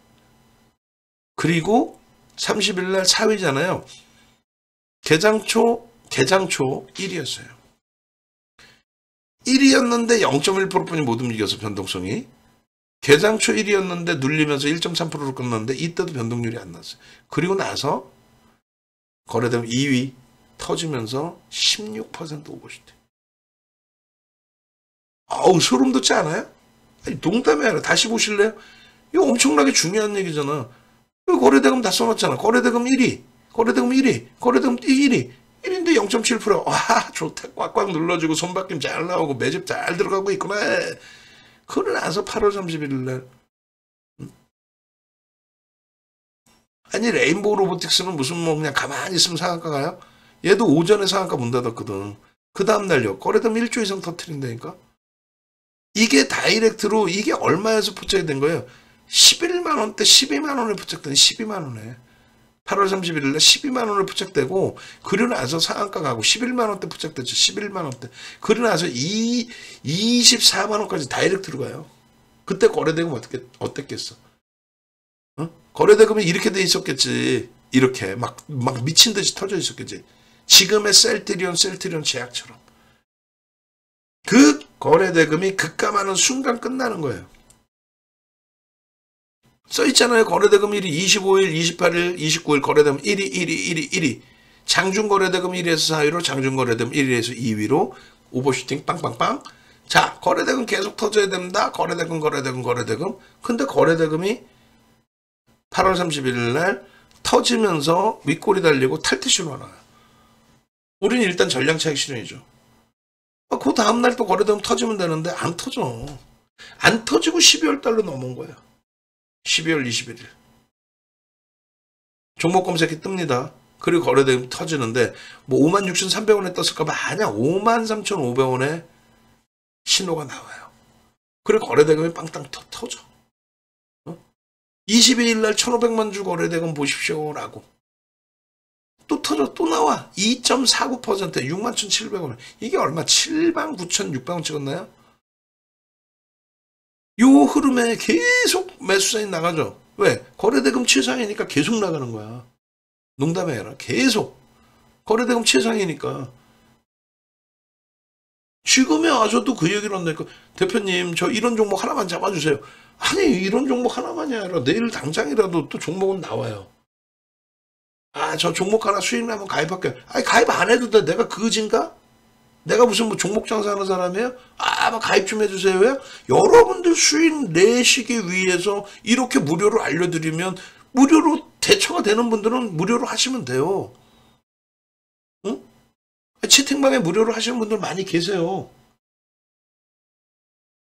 그리고 30일 날 4위잖아요. 개장초, 개장초 1위였어요. 1위였는데 0.1%뿐이 못 움직여서 변동성이. 개장초 1위였는데 눌리면서 1.3%로 끝났는데 이때도 변동률이 안 났어요. 그리고 나서 거래되면 2위 터지면서 16% 오버슈트. 아우 소름 돋지 않아요? 아니, 농담이 아니라 다시 보실래요? 이거 엄청나게 중요한 얘기잖아. 이거 거래대금 다 써놨잖아. 거래대금 1위, 거래대금 1위, 거래대금 1위. 1인데 0.7%. 와, 좋다. 꽉꽉 눌러주고 손바뀜 잘 나오고 매집 잘 들어가고 있구나. 그러고 나서 8월 31일 날. 음? 아니, 레인보우 로보틱스는 무슨 뭐 그냥 가만히 있으면 상한가 가요? 얘도 오전에 상한가 문 닫았거든. 그 다음날요. 거래대금 1조 이상 터트린다니까? 이게 다이렉트로 이게 얼마에서 포착이 된 거예요? 11만 원대 12만 원에 포착된 12만 원에 8월 31일 날 12만 원을 포착되고 그러고 나서 상한가 가고 11만 원대 포착됐죠. 11만 원대. 그러고 나서 이 24만 원까지 다이렉트로 가요. 그때 거래대금 어떻게 어땠겠어? 어? 거래대금이 이렇게 돼 있었겠지. 이렇게 막 막 미친 듯이 터져 있었겠지. 지금의 셀트리온 셀트리온 제약처럼. 그 거래대금이 급감하는 순간 끝나는 거예요. 써 있잖아요. 거래대금 1위 25일, 28일, 29일 거래대금 1위, 1위, 1위, 1위. 장중 거래대금 1위에서 4위로 장중 거래대금 1위에서 2위로 오버슈팅 빵빵빵. 자, 거래대금 계속 터져야 됩니다. 거래대금, 거래대금, 거래대금. 근데 거래대금이 8월 31일 날 터지면서 윗골이 달리고 탈퇴시로 나와요. 우리는 일단 전량 차익 실현이죠. 아, 그 다음날 또 거래되면 터지면 되는데 안 터져. 안 터지고 12월 달로 넘어온 거야. 12월 21일. 종목 검색이 뜹니다. 그리고 거래되면 터지는데 뭐 56,300원에 떴을까봐 아니야. 53,500원에 신호가 나와요. 그리고 거래대금이 빵땅 터, 터져. 어? 22일 날 1,500만 주 거래대금 보십시오라고. 또 터져 또 나와 2.49% 61,700원 이게 얼마 79,600원 찍었나요? 요 흐름에 계속 매수사인 나가죠 왜? 거래대금 최상이니까 계속 나가는 거야 농담이 아니라 계속 거래대금 최상이니까 지금에 와서도 그 얘기를 한다니까 대표님 저 이런 종목 하나만 잡아주세요 아니 이런 종목 하나만이 아니라 내일 당장이라도 또 종목은 나와요 아, 저 종목 하나 수익 나면 가입할게요. 아니, 가입 안 해도 돼. 내가 그지인가? 내가 무슨 뭐 종목 장사하는 사람이에요? 아, 뭐 가입 좀 해주세요. 여러분들 수익 내시기 위해서 이렇게 무료로 알려드리면 무료로 대처가 되는 분들은 무료로 하시면 돼요. 응? 채팅방에 무료로 하시는 분들 많이 계세요.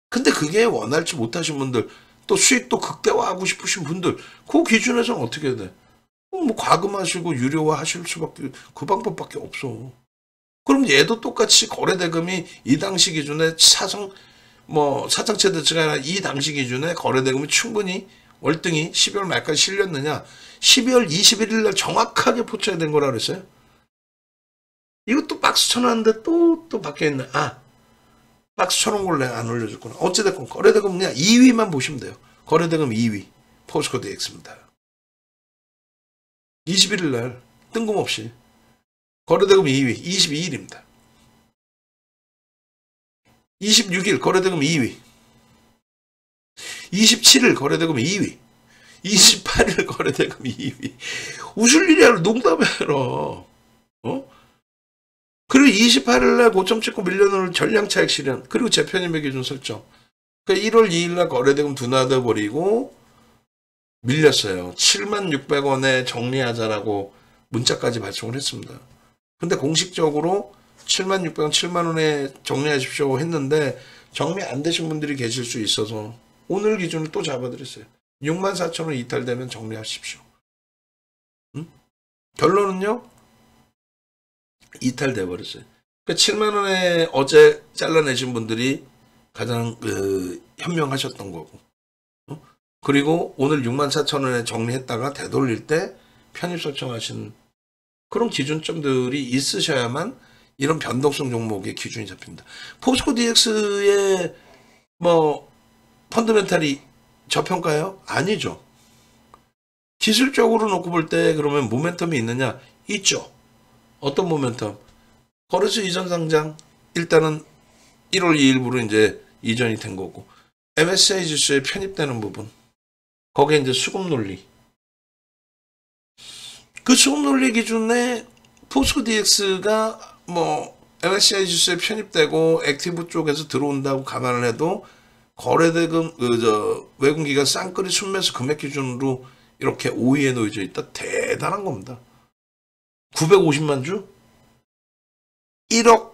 근데 그게 원할지 못하신 분들, 또 수익도 극대화하고 싶으신 분들, 그 기준에서는 어떻게 돼? 뭐 과금하시고 유료화 하실 수밖에 그 방법밖에 없어. 그럼 얘도 똑같이 거래대금이 이 당시 기준에 사성 뭐 사장채 대치가 아니라 이 당시 기준에 거래대금이 충분히 월등히 12월 말까지 실렸느냐 12월 21일 날 정확하게 포착이 된 거라 그랬어요. 이것도 박스 쳐놨는데 또또 밖에 있네. 아 박스 쳐놓은 걸 내가 안 올려줬구나. 어찌됐건 거래대금 그냥 2위만 보시면 돼요. 거래대금 2위 포스코 DX입니다. 21일 날 뜬금없이 거래대금 2위 22일입니다. 26일 거래대금 2위 27일 거래대금 2위 28일 거래대금 2위 웃을 일이 아니라 농담이 아니라 어? 그리고 28일 날 고점 찍고 밀려놓을 전량 차익 실현 그리고 재편임의 기준 설정 그 1월 2일 날 거래대금 둔화돼 버리고 밀렸어요. 7만 600원에 정리하자라고 문자까지 발송을 했습니다. 근데 공식적으로 7만 600원, 7만 원에 정리하십시오 했는데 정리 안 되신 분들이 계실 수 있어서 오늘 기준을 또 잡아드렸어요. 6만 4천 원 이탈되면 정리하십시오. 응? 결론은요? 이탈돼 버렸어요. 그 7만 원에 어제 잘라내신 분들이 가장 그 현명하셨던 거고. 그리고 오늘 6만 4천 원에 정리했다가 되돌릴 때 편입 설정하신 그런 기준점들이 있으셔야만 이런 변동성 종목의 기준이 잡힙니다. 포스코 DX의 뭐 펀드멘탈이 저평가요? 아니죠. 기술적으로 놓고 볼 때 그러면 모멘텀이 있느냐? 있죠. 어떤 모멘텀? 거래소 이전 상장 일단은 1월 2일부로 이제 이전이 된 거고 MSCI 지수에 편입되는 부분 거기에 이제 수급 논리. 그 수급 논리 기준에 포스코 DX가 뭐 MSCI 지수에 편입되고 active 쪽에서 들어온다고 감안을 해도 거래대금 그저 외국기관 쌍끌이 순매수 금액 기준으로 이렇게 5위에 놓여져 있다 대단한 겁니다. 950만 주 1억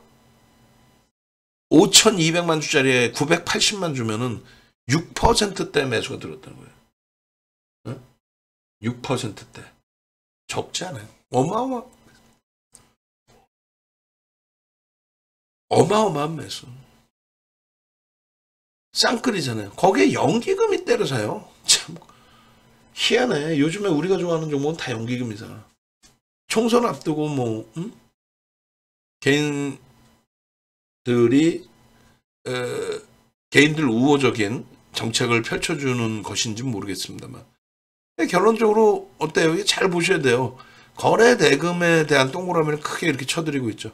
5,200만 주짜리에 980만 주면은 6%대 매수가 들었다는 거예요. 6%대. 적지 않아요. 어마어마, 어마어마한 매수. 쌍끌이잖아요. 거기에 연기금이 때려서요. 참, 희한해. 요즘에 우리가 좋아하는 종목은 다 연기금이잖아. 총선 앞두고 뭐, 음? 개인들이, 에, 개인들 우호적인 정책을 펼쳐주는 것인지 모르겠습니다만. 결론적으로 어때요? 잘 보셔야 돼요. 거래 대금에 대한 동그라미를 크게 이렇게 쳐드리고 있죠.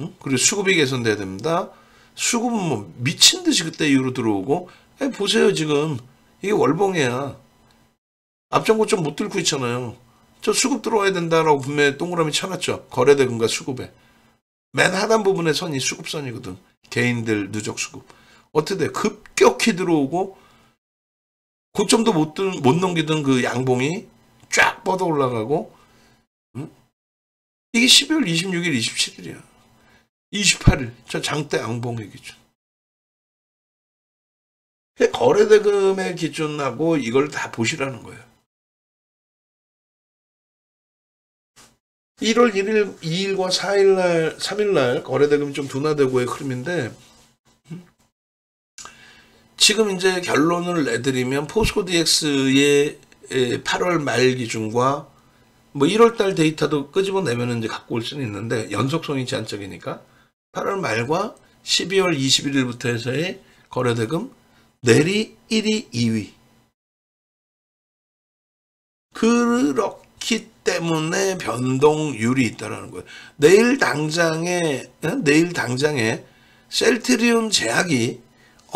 응? 그리고 수급이 개선돼야 됩니다. 수급은 뭐 미친 듯이 그때 이후로 들어오고 아니, 보세요 지금 이게 월봉이야. 앞전 고점 못 들고 있잖아요. 저 수급 들어와야 된다라고 분명히 동그라미 쳐놨죠. 거래 대금과 수급에. 맨 하단 부분의 선이 수급선이거든. 개인들 누적 수급. 어떻게 돼? 급격히 들어오고 고점도 못, 들- 못 넘기던 그 양봉이 쫙 뻗어 올라가고 응? 이게 12월 26일, 27일이야. 28일. 저 장대 양봉의 기준. 거래대금의 기준하고 이걸 다 보시라는 거예요. 1월 1일, 2일과 4일날, 3일날 거래대금이 좀 둔화되고의 흐름인데, 음? 지금 이제 결론을 내드리면 포스코 DX의 8월 말 기준과 뭐 1월 달 데이터도 끄집어내면 이제 갖고 올 수는 있는데 연속성이 제한적이니까 8월 말과 12월 21일부터 해서의 거래대금 내리 1위, 2위. 그렇기 때문에 변동률이 있다라는 거예요. 내일 당장에 어? 내일 당장에 셀트리온 제약이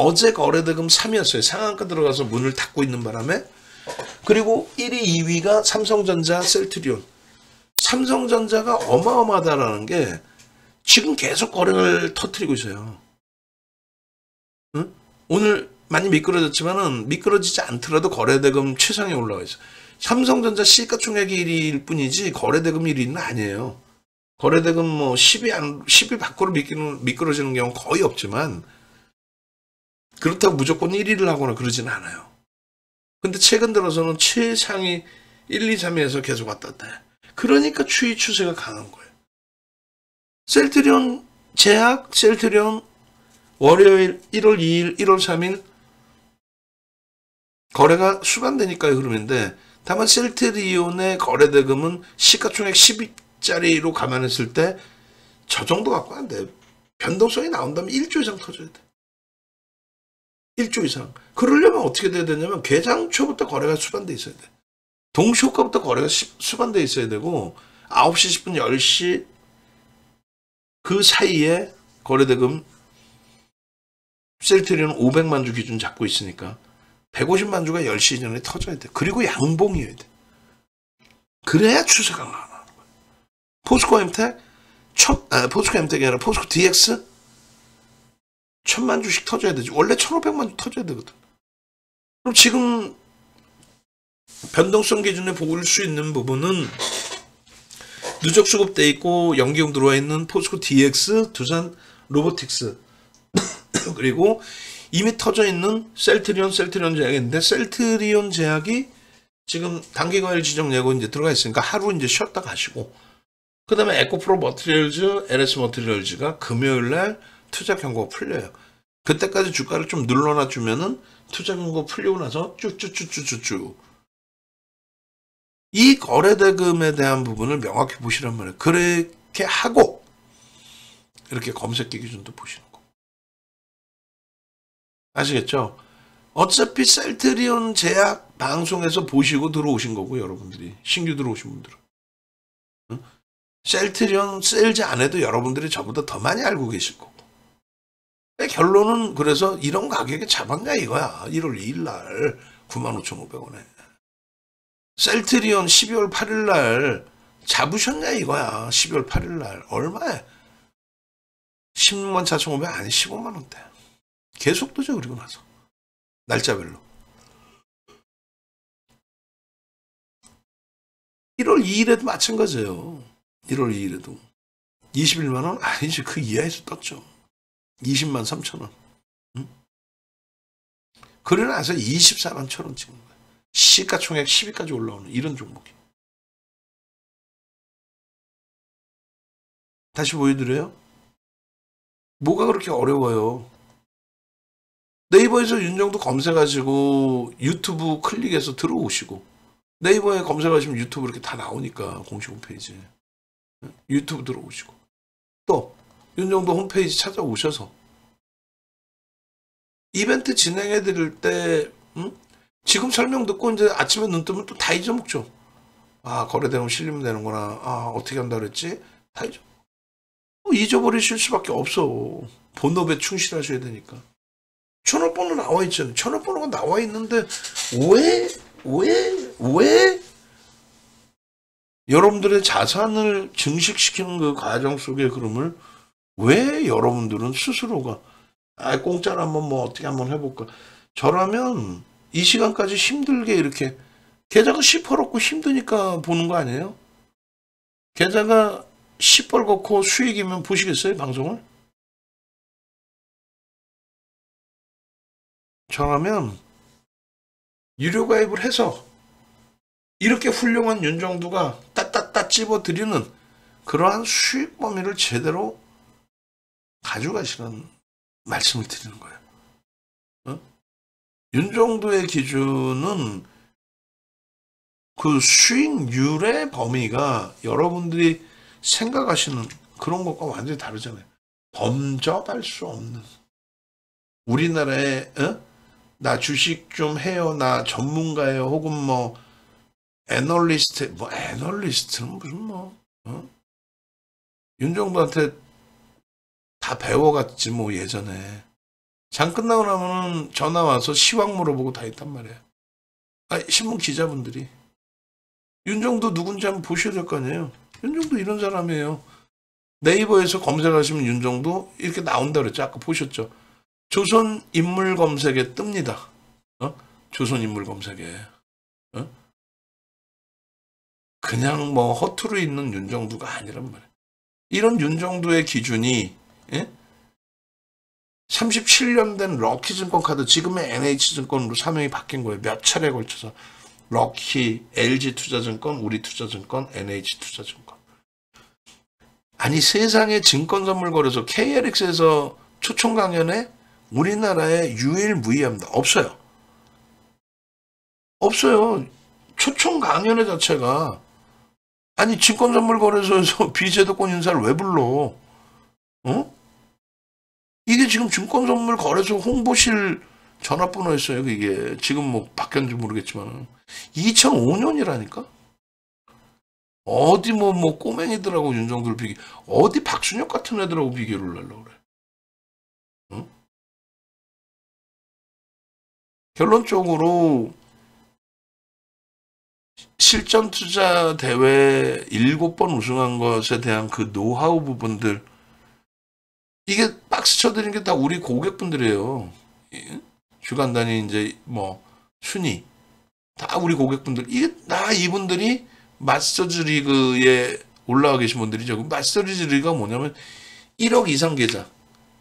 어제 거래대금 3이었어요. 상한가 들어가서 문을 닫고 있는 바람에 그리고 1위, 2위가 삼성전자, 셀트리온. 삼성전자가 어마어마하다라는 게 지금 계속 거래를 터트리고 있어요. 응? 오늘 많이 미끄러졌지만은 미끄러지지 않더라도 거래대금 최상에 올라와 있어. 삼성전자 시가총액이 1위일 뿐이지 거래대금 1위는 아니에요. 거래대금 뭐 10위 안 10위 밖으로 미끄러지는, 미끄러지는 경우 거의 없지만 그렇다고 무조건 1위를 하거나 그러지는 않아요. 근데 최근 들어서는 최상위 1, 2, 3위에서 계속 왔다 갔다 해. 그러니까 추이 추세가 강한 거예요. 셀트리온 제약, 셀트리온 월요일 1월 2일, 1월 3일 거래가 수반되니까의 흐름인데 다만 셀트리온의 거래대금은 시가총액 10위짜리로 감안했을 때 저 정도 갖고 안 돼. 변동성이 나온다면 1조 이상 터져야 돼. 1조 이상. 그러려면 어떻게 돼야 되냐면 개장 초부터 거래가 수반돼 있어야 돼. 동시효과부터 거래가 시- 수반돼 있어야 되고 9시 10분 10시 그 사이에 거래대금 셀트리온 500만 주 기준 잡고 있으니까 150만 주가 10시 전에 터져야 돼. 그리고 양봉이어야 돼. 그래야 추세가 나가는 거야. 포스코 엠텍 첫, 아, 포스코 엠텍이 아니라 포스코 DX 천만 주씩 터져야 되지. 원래 1,500만 주 터져야 되거든. 그럼 지금 변동성 기준에 볼수 있는 부분은 누적 수급돼 있고 연기용 들어와 있는 포스코 DX, 두산 로보틱스 그리고 이미 터져 있는 셀트리온, 셀트리온 제약인데 셀트리온 제약이 지금 단기과일 지정 예고 이제 들어가 있으니까 하루 이제 쉬었다 가시고 그 다음에 에코프로 머티리얼즈, LS 머티리얼즈가 금요일 날 투자 경고가 풀려요. 그때까지 주가를 좀 눌러놔 주면은 투자 경고 풀리고 나서 쭉쭉쭉쭉쭉쭉 이 거래 대금에 대한 부분을 명확히 보시란 말이에요. 그렇게 하고 이렇게 검색기 기준도 보시는 거. 아시겠죠? 어차피 셀트리온 제약 방송에서 보시고 들어오신 거고 여러분들이 신규 들어오신 분들은 응? 셀트리온 셀즈 안 해도 여러분들이 저보다 더 많이 알고 계실 거고 결론은 그래서 이런 가격에 잡았냐 이거야. 1월 2일 날 95,500원에. 셀트리온 12월 8일 날 잡으셨냐 이거야. 12월 8일 날. 얼마에? 16만 4,500 아니 15만 원대. 계속 도죠 그리고 나서. 날짜별로. 1월 2일에도 마찬가지예요. 1월 2일에도. 21만 원 아니지 그 이하에서 떴죠 20만 3천 원. 응? 그래 나서 24만 천 원 찍은 거야. 시가총액 10위까지 올라오는 이런 종목이. 다시 보여드려요? 뭐가 그렇게 어려워요? 네이버에서 윤정도 검색하시고 유튜브 클릭해서 들어오시고 네이버에 검색하시면 유튜브 이렇게 다 나오니까 공식 홈페이지 유튜브 들어오시고. 또 윤정도 홈페이지 찾아오셔서 이벤트 진행해 드릴 때 음? 지금 설명 듣고 이제 아침에 눈 뜨면 또 다 잊어먹죠. 아 거래대금 실리면 되는구나. 아 어떻게 한다 그랬지? 다 잊어. 어, 잊어버리실 수밖에 없어. 본업에 충실하셔야 되니까. 전화번호 나와 있잖아요. 전화번호가 나와 있는데 왜, 왜, 왜 여러분들의 자산을 증식시키는 그 과정 속의 흐름을 왜 여러분들은 스스로가 아 공짜로 한번 뭐 어떻게 한번 해볼까 저라면 이 시간까지 힘들게 이렇게 계좌가 시퍼렇고 힘드니까 보는 거 아니에요? 계좌가 시뻘겋고 수익이면 보시겠어요 방송을? 저라면 유료 가입을 해서 이렇게 훌륭한 윤정두가 따따따 찝어드리는 그러한 수익 범위를 제대로 가져가시라는 말씀을 드리는 거예요. 어? 윤정두의 기준은 그 수익률의 범위가 여러분들이 생각하시는 그런 것과 완전히 다르잖아요. 범접할 수 없는 우리나라에 어? 나 주식 좀 해요, 나 전문가예요, 혹은 뭐 애널리스트, 뭐 애널리스트는 무슨 뭐 어? 윤정부한테 다 배워갔지 뭐 예전에 장 끝나고 나면은 전화 와서 시황 물어보고 다 했단 말이야. 아, 신문 기자분들이 윤정도 누군지 한번 보셔야 될 거 아니에요. 윤정도 이런 사람이에요. 네이버에서 검색하시면 윤정도 이렇게 나온다 그랬죠. 아까 보셨죠. 조선 인물 검색에 뜹니다. 어? 조선 인물 검색에. 어? 그냥 뭐 허투루 있는 윤정두가 아니란 말이에요. 이런 윤정두의 기준이 예? 37년 된 럭키증권 카드 지금의 NH증권으로 사명이 바뀐 거예요. 몇 차례에 걸쳐서 럭키, LG투자증권, 우리투자증권, NH투자증권. 아니 세상에 증권 선물 거래소 KLX에서 초청 강연에 우리나라에 유일무이합니다. 없어요. 없어요. 초청 강연회 자체가 아니 증권 선물 거래소에서 비제도권 인사를 왜 불러? 어? 이게 지금 증권선물 거래소 홍보실 전화번호였어요. 이게 지금 뭐 바뀌었는지 모르겠지만 2005년이라니까. 어디 뭐뭐 꼬맹이들하고 윤정들 비교 어디 박순혁 같은 애들하고 비교를 하려고 그래. 어? 결론적으로 실전 투자 대회 일곱 번 우승한 것에 대한 그 노하우 부분들 이게 박스 쳐드린 게다 우리 고객분들이에요. 예? 주간 단위 이제 뭐 순위 다 우리 고객분들 이게 다 이분들이 마스터즈 리그에 올라와 계신 분들이죠. 그 마스터즈 리그가 뭐냐면 1억 이상 계좌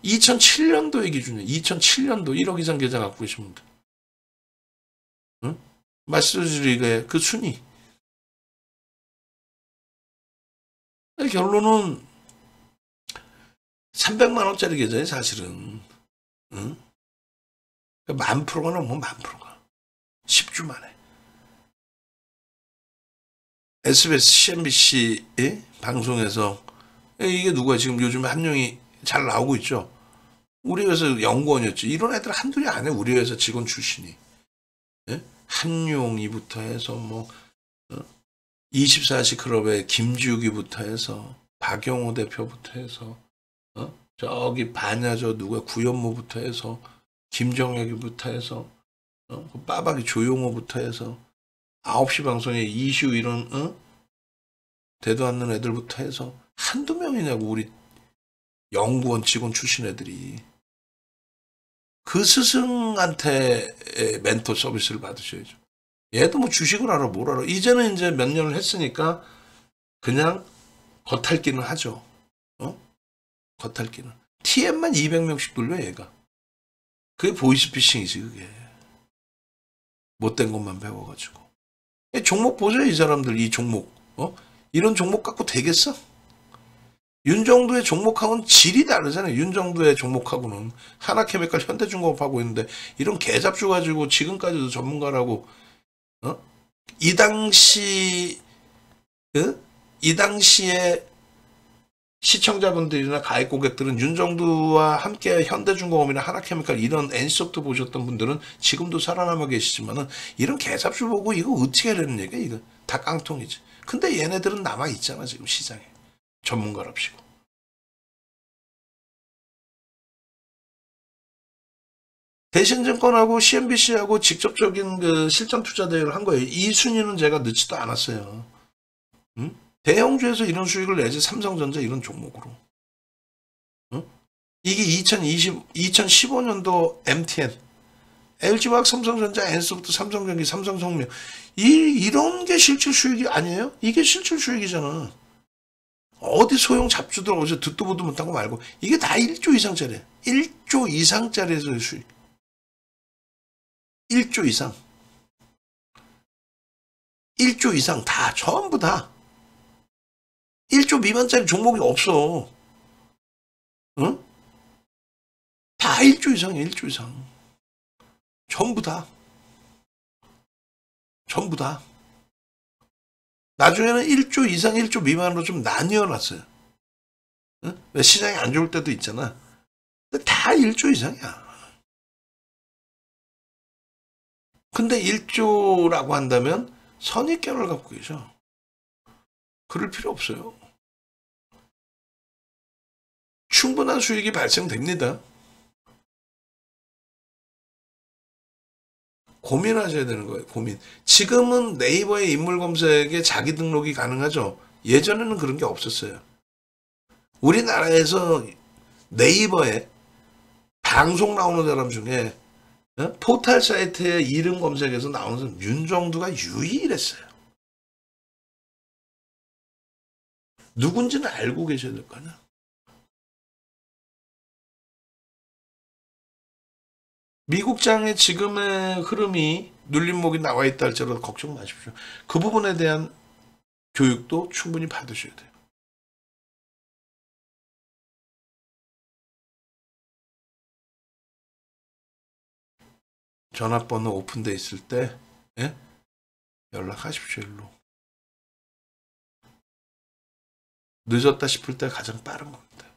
2007년도의 기준이에요. 2007년도 1억 이상 계좌 갖고 계신 분들. 응? 마스터즈 리그의 그 순위. 결론은 300만 원짜리 계좌에 사실은 응? 만 프로가 넘으면 만 프로가 10주 만에 SBS, CNBC 방송에서 이게 누가 지금 요즘에 한용이 잘 나오고 있죠. 우리 회사 연구원이었죠. 이런 애들 한둘이 아니에요. 우리 회사 직원 출신이. 예? 한용이부터 해서 뭐 24시 클럽의 김지욱이부터 해서 박영호 대표부터 해서 어? 저기 반야저 누가 구현모부터 해서 김정혁이부터 해서 어? 그 빠박이 조용호부터 해서 9시 방송에 이슈 이런 어? 대도 않는 애들부터 해서 한두 명이냐고 우리 연구원 직원 출신 애들이 그 스승한테 멘토 서비스를 받으셔야죠. 얘도 뭐 주식을 알아 뭘 알아. 이제는 이제 몇 년을 했으니까 그냥 겉핥기는 하죠. 어? 겉핥기는. TM만 200명씩 돌려 얘가. 그게 보이스피싱이지 그게. 못된 것만 배워가지고. 종목 보세요 이 사람들 이 종목. 어? 이런 종목 갖고 되겠어? 윤정도의 종목하고는 질이 다르잖아요. 윤정도의 종목하고는 하나케미칼 현대중공업하고 있는데 이런 개잡주 가지고 지금까지도 전문가라고 어? 이 당시 어? 이 당시에 시청자분들이나 가입 고객들은 윤정두와 함께 현대중공업이나 하나케미칼 이런 NC소프트 보셨던 분들은 지금도 살아남아 계시지만은 이런 개잡주 보고 이거 어떻게 하려는 얘기야 이거 다 깡통이지. 근데 얘네들은 남아 있잖아 지금 시장에 전문가랍시고. 대신증권하고 CNBC하고 직접적인 그 실전 투자 대회를 한 거예요. 이 순위는 제가 넣지도 않았어요. 응? 대형주에서 이런 수익을 내지 삼성전자 이런 종목으로. 응? 이게 2020, 2015년도 MTN, LG화학, 삼성전자, 엔소프트, 삼성전기, 삼성성명 이 이런 게 실질 수익이 아니에요? 이게 실질 수익이잖아. 어디 소형 잡주들 어디서 듣도 보도 못하고 말고 이게 다 1조 이상짜리 1조 이상짜리에서의 수익 1조 이상 1조 이상 다 전부 다 1조 미만짜리 종목이 없어 응? 다 1조 이상이야 1조 이상 전부 다 전부 다 나중에는 1조 이상 1조 미만으로 좀 나뉘어 놨어요. 응? 왜 시장이 안 좋을 때도 있잖아. 근데 다 1조 이상이야. 근데 1조라고 한다면 선입견을 갖고 계셔. 그럴 필요 없어요. 충분한 수익이 발생됩니다. 고민하셔야 되는 거예요. 고민. 지금은 네이버의 인물 검색에 자기 등록이 가능하죠. 예전에는 그런 게 없었어요. 우리나라에서 네이버에 방송 나오는 사람 중에 어? 포털 사이트에 이름 검색해서 나오는 사람 윤정두가 유일했어요. 누군지는 알고 계셔야 될 거 아니야. 미국장의 지금의 흐름이 눌림목이 나와 있다 할지라도 걱정 마십시오. 그 부분에 대한 교육도 충분히 받으셔야 돼요. 전화번호 오픈돼 있을 때 예? 연락하십시오 일로. 늦었다 싶을 때 가장 빠른 겁니다.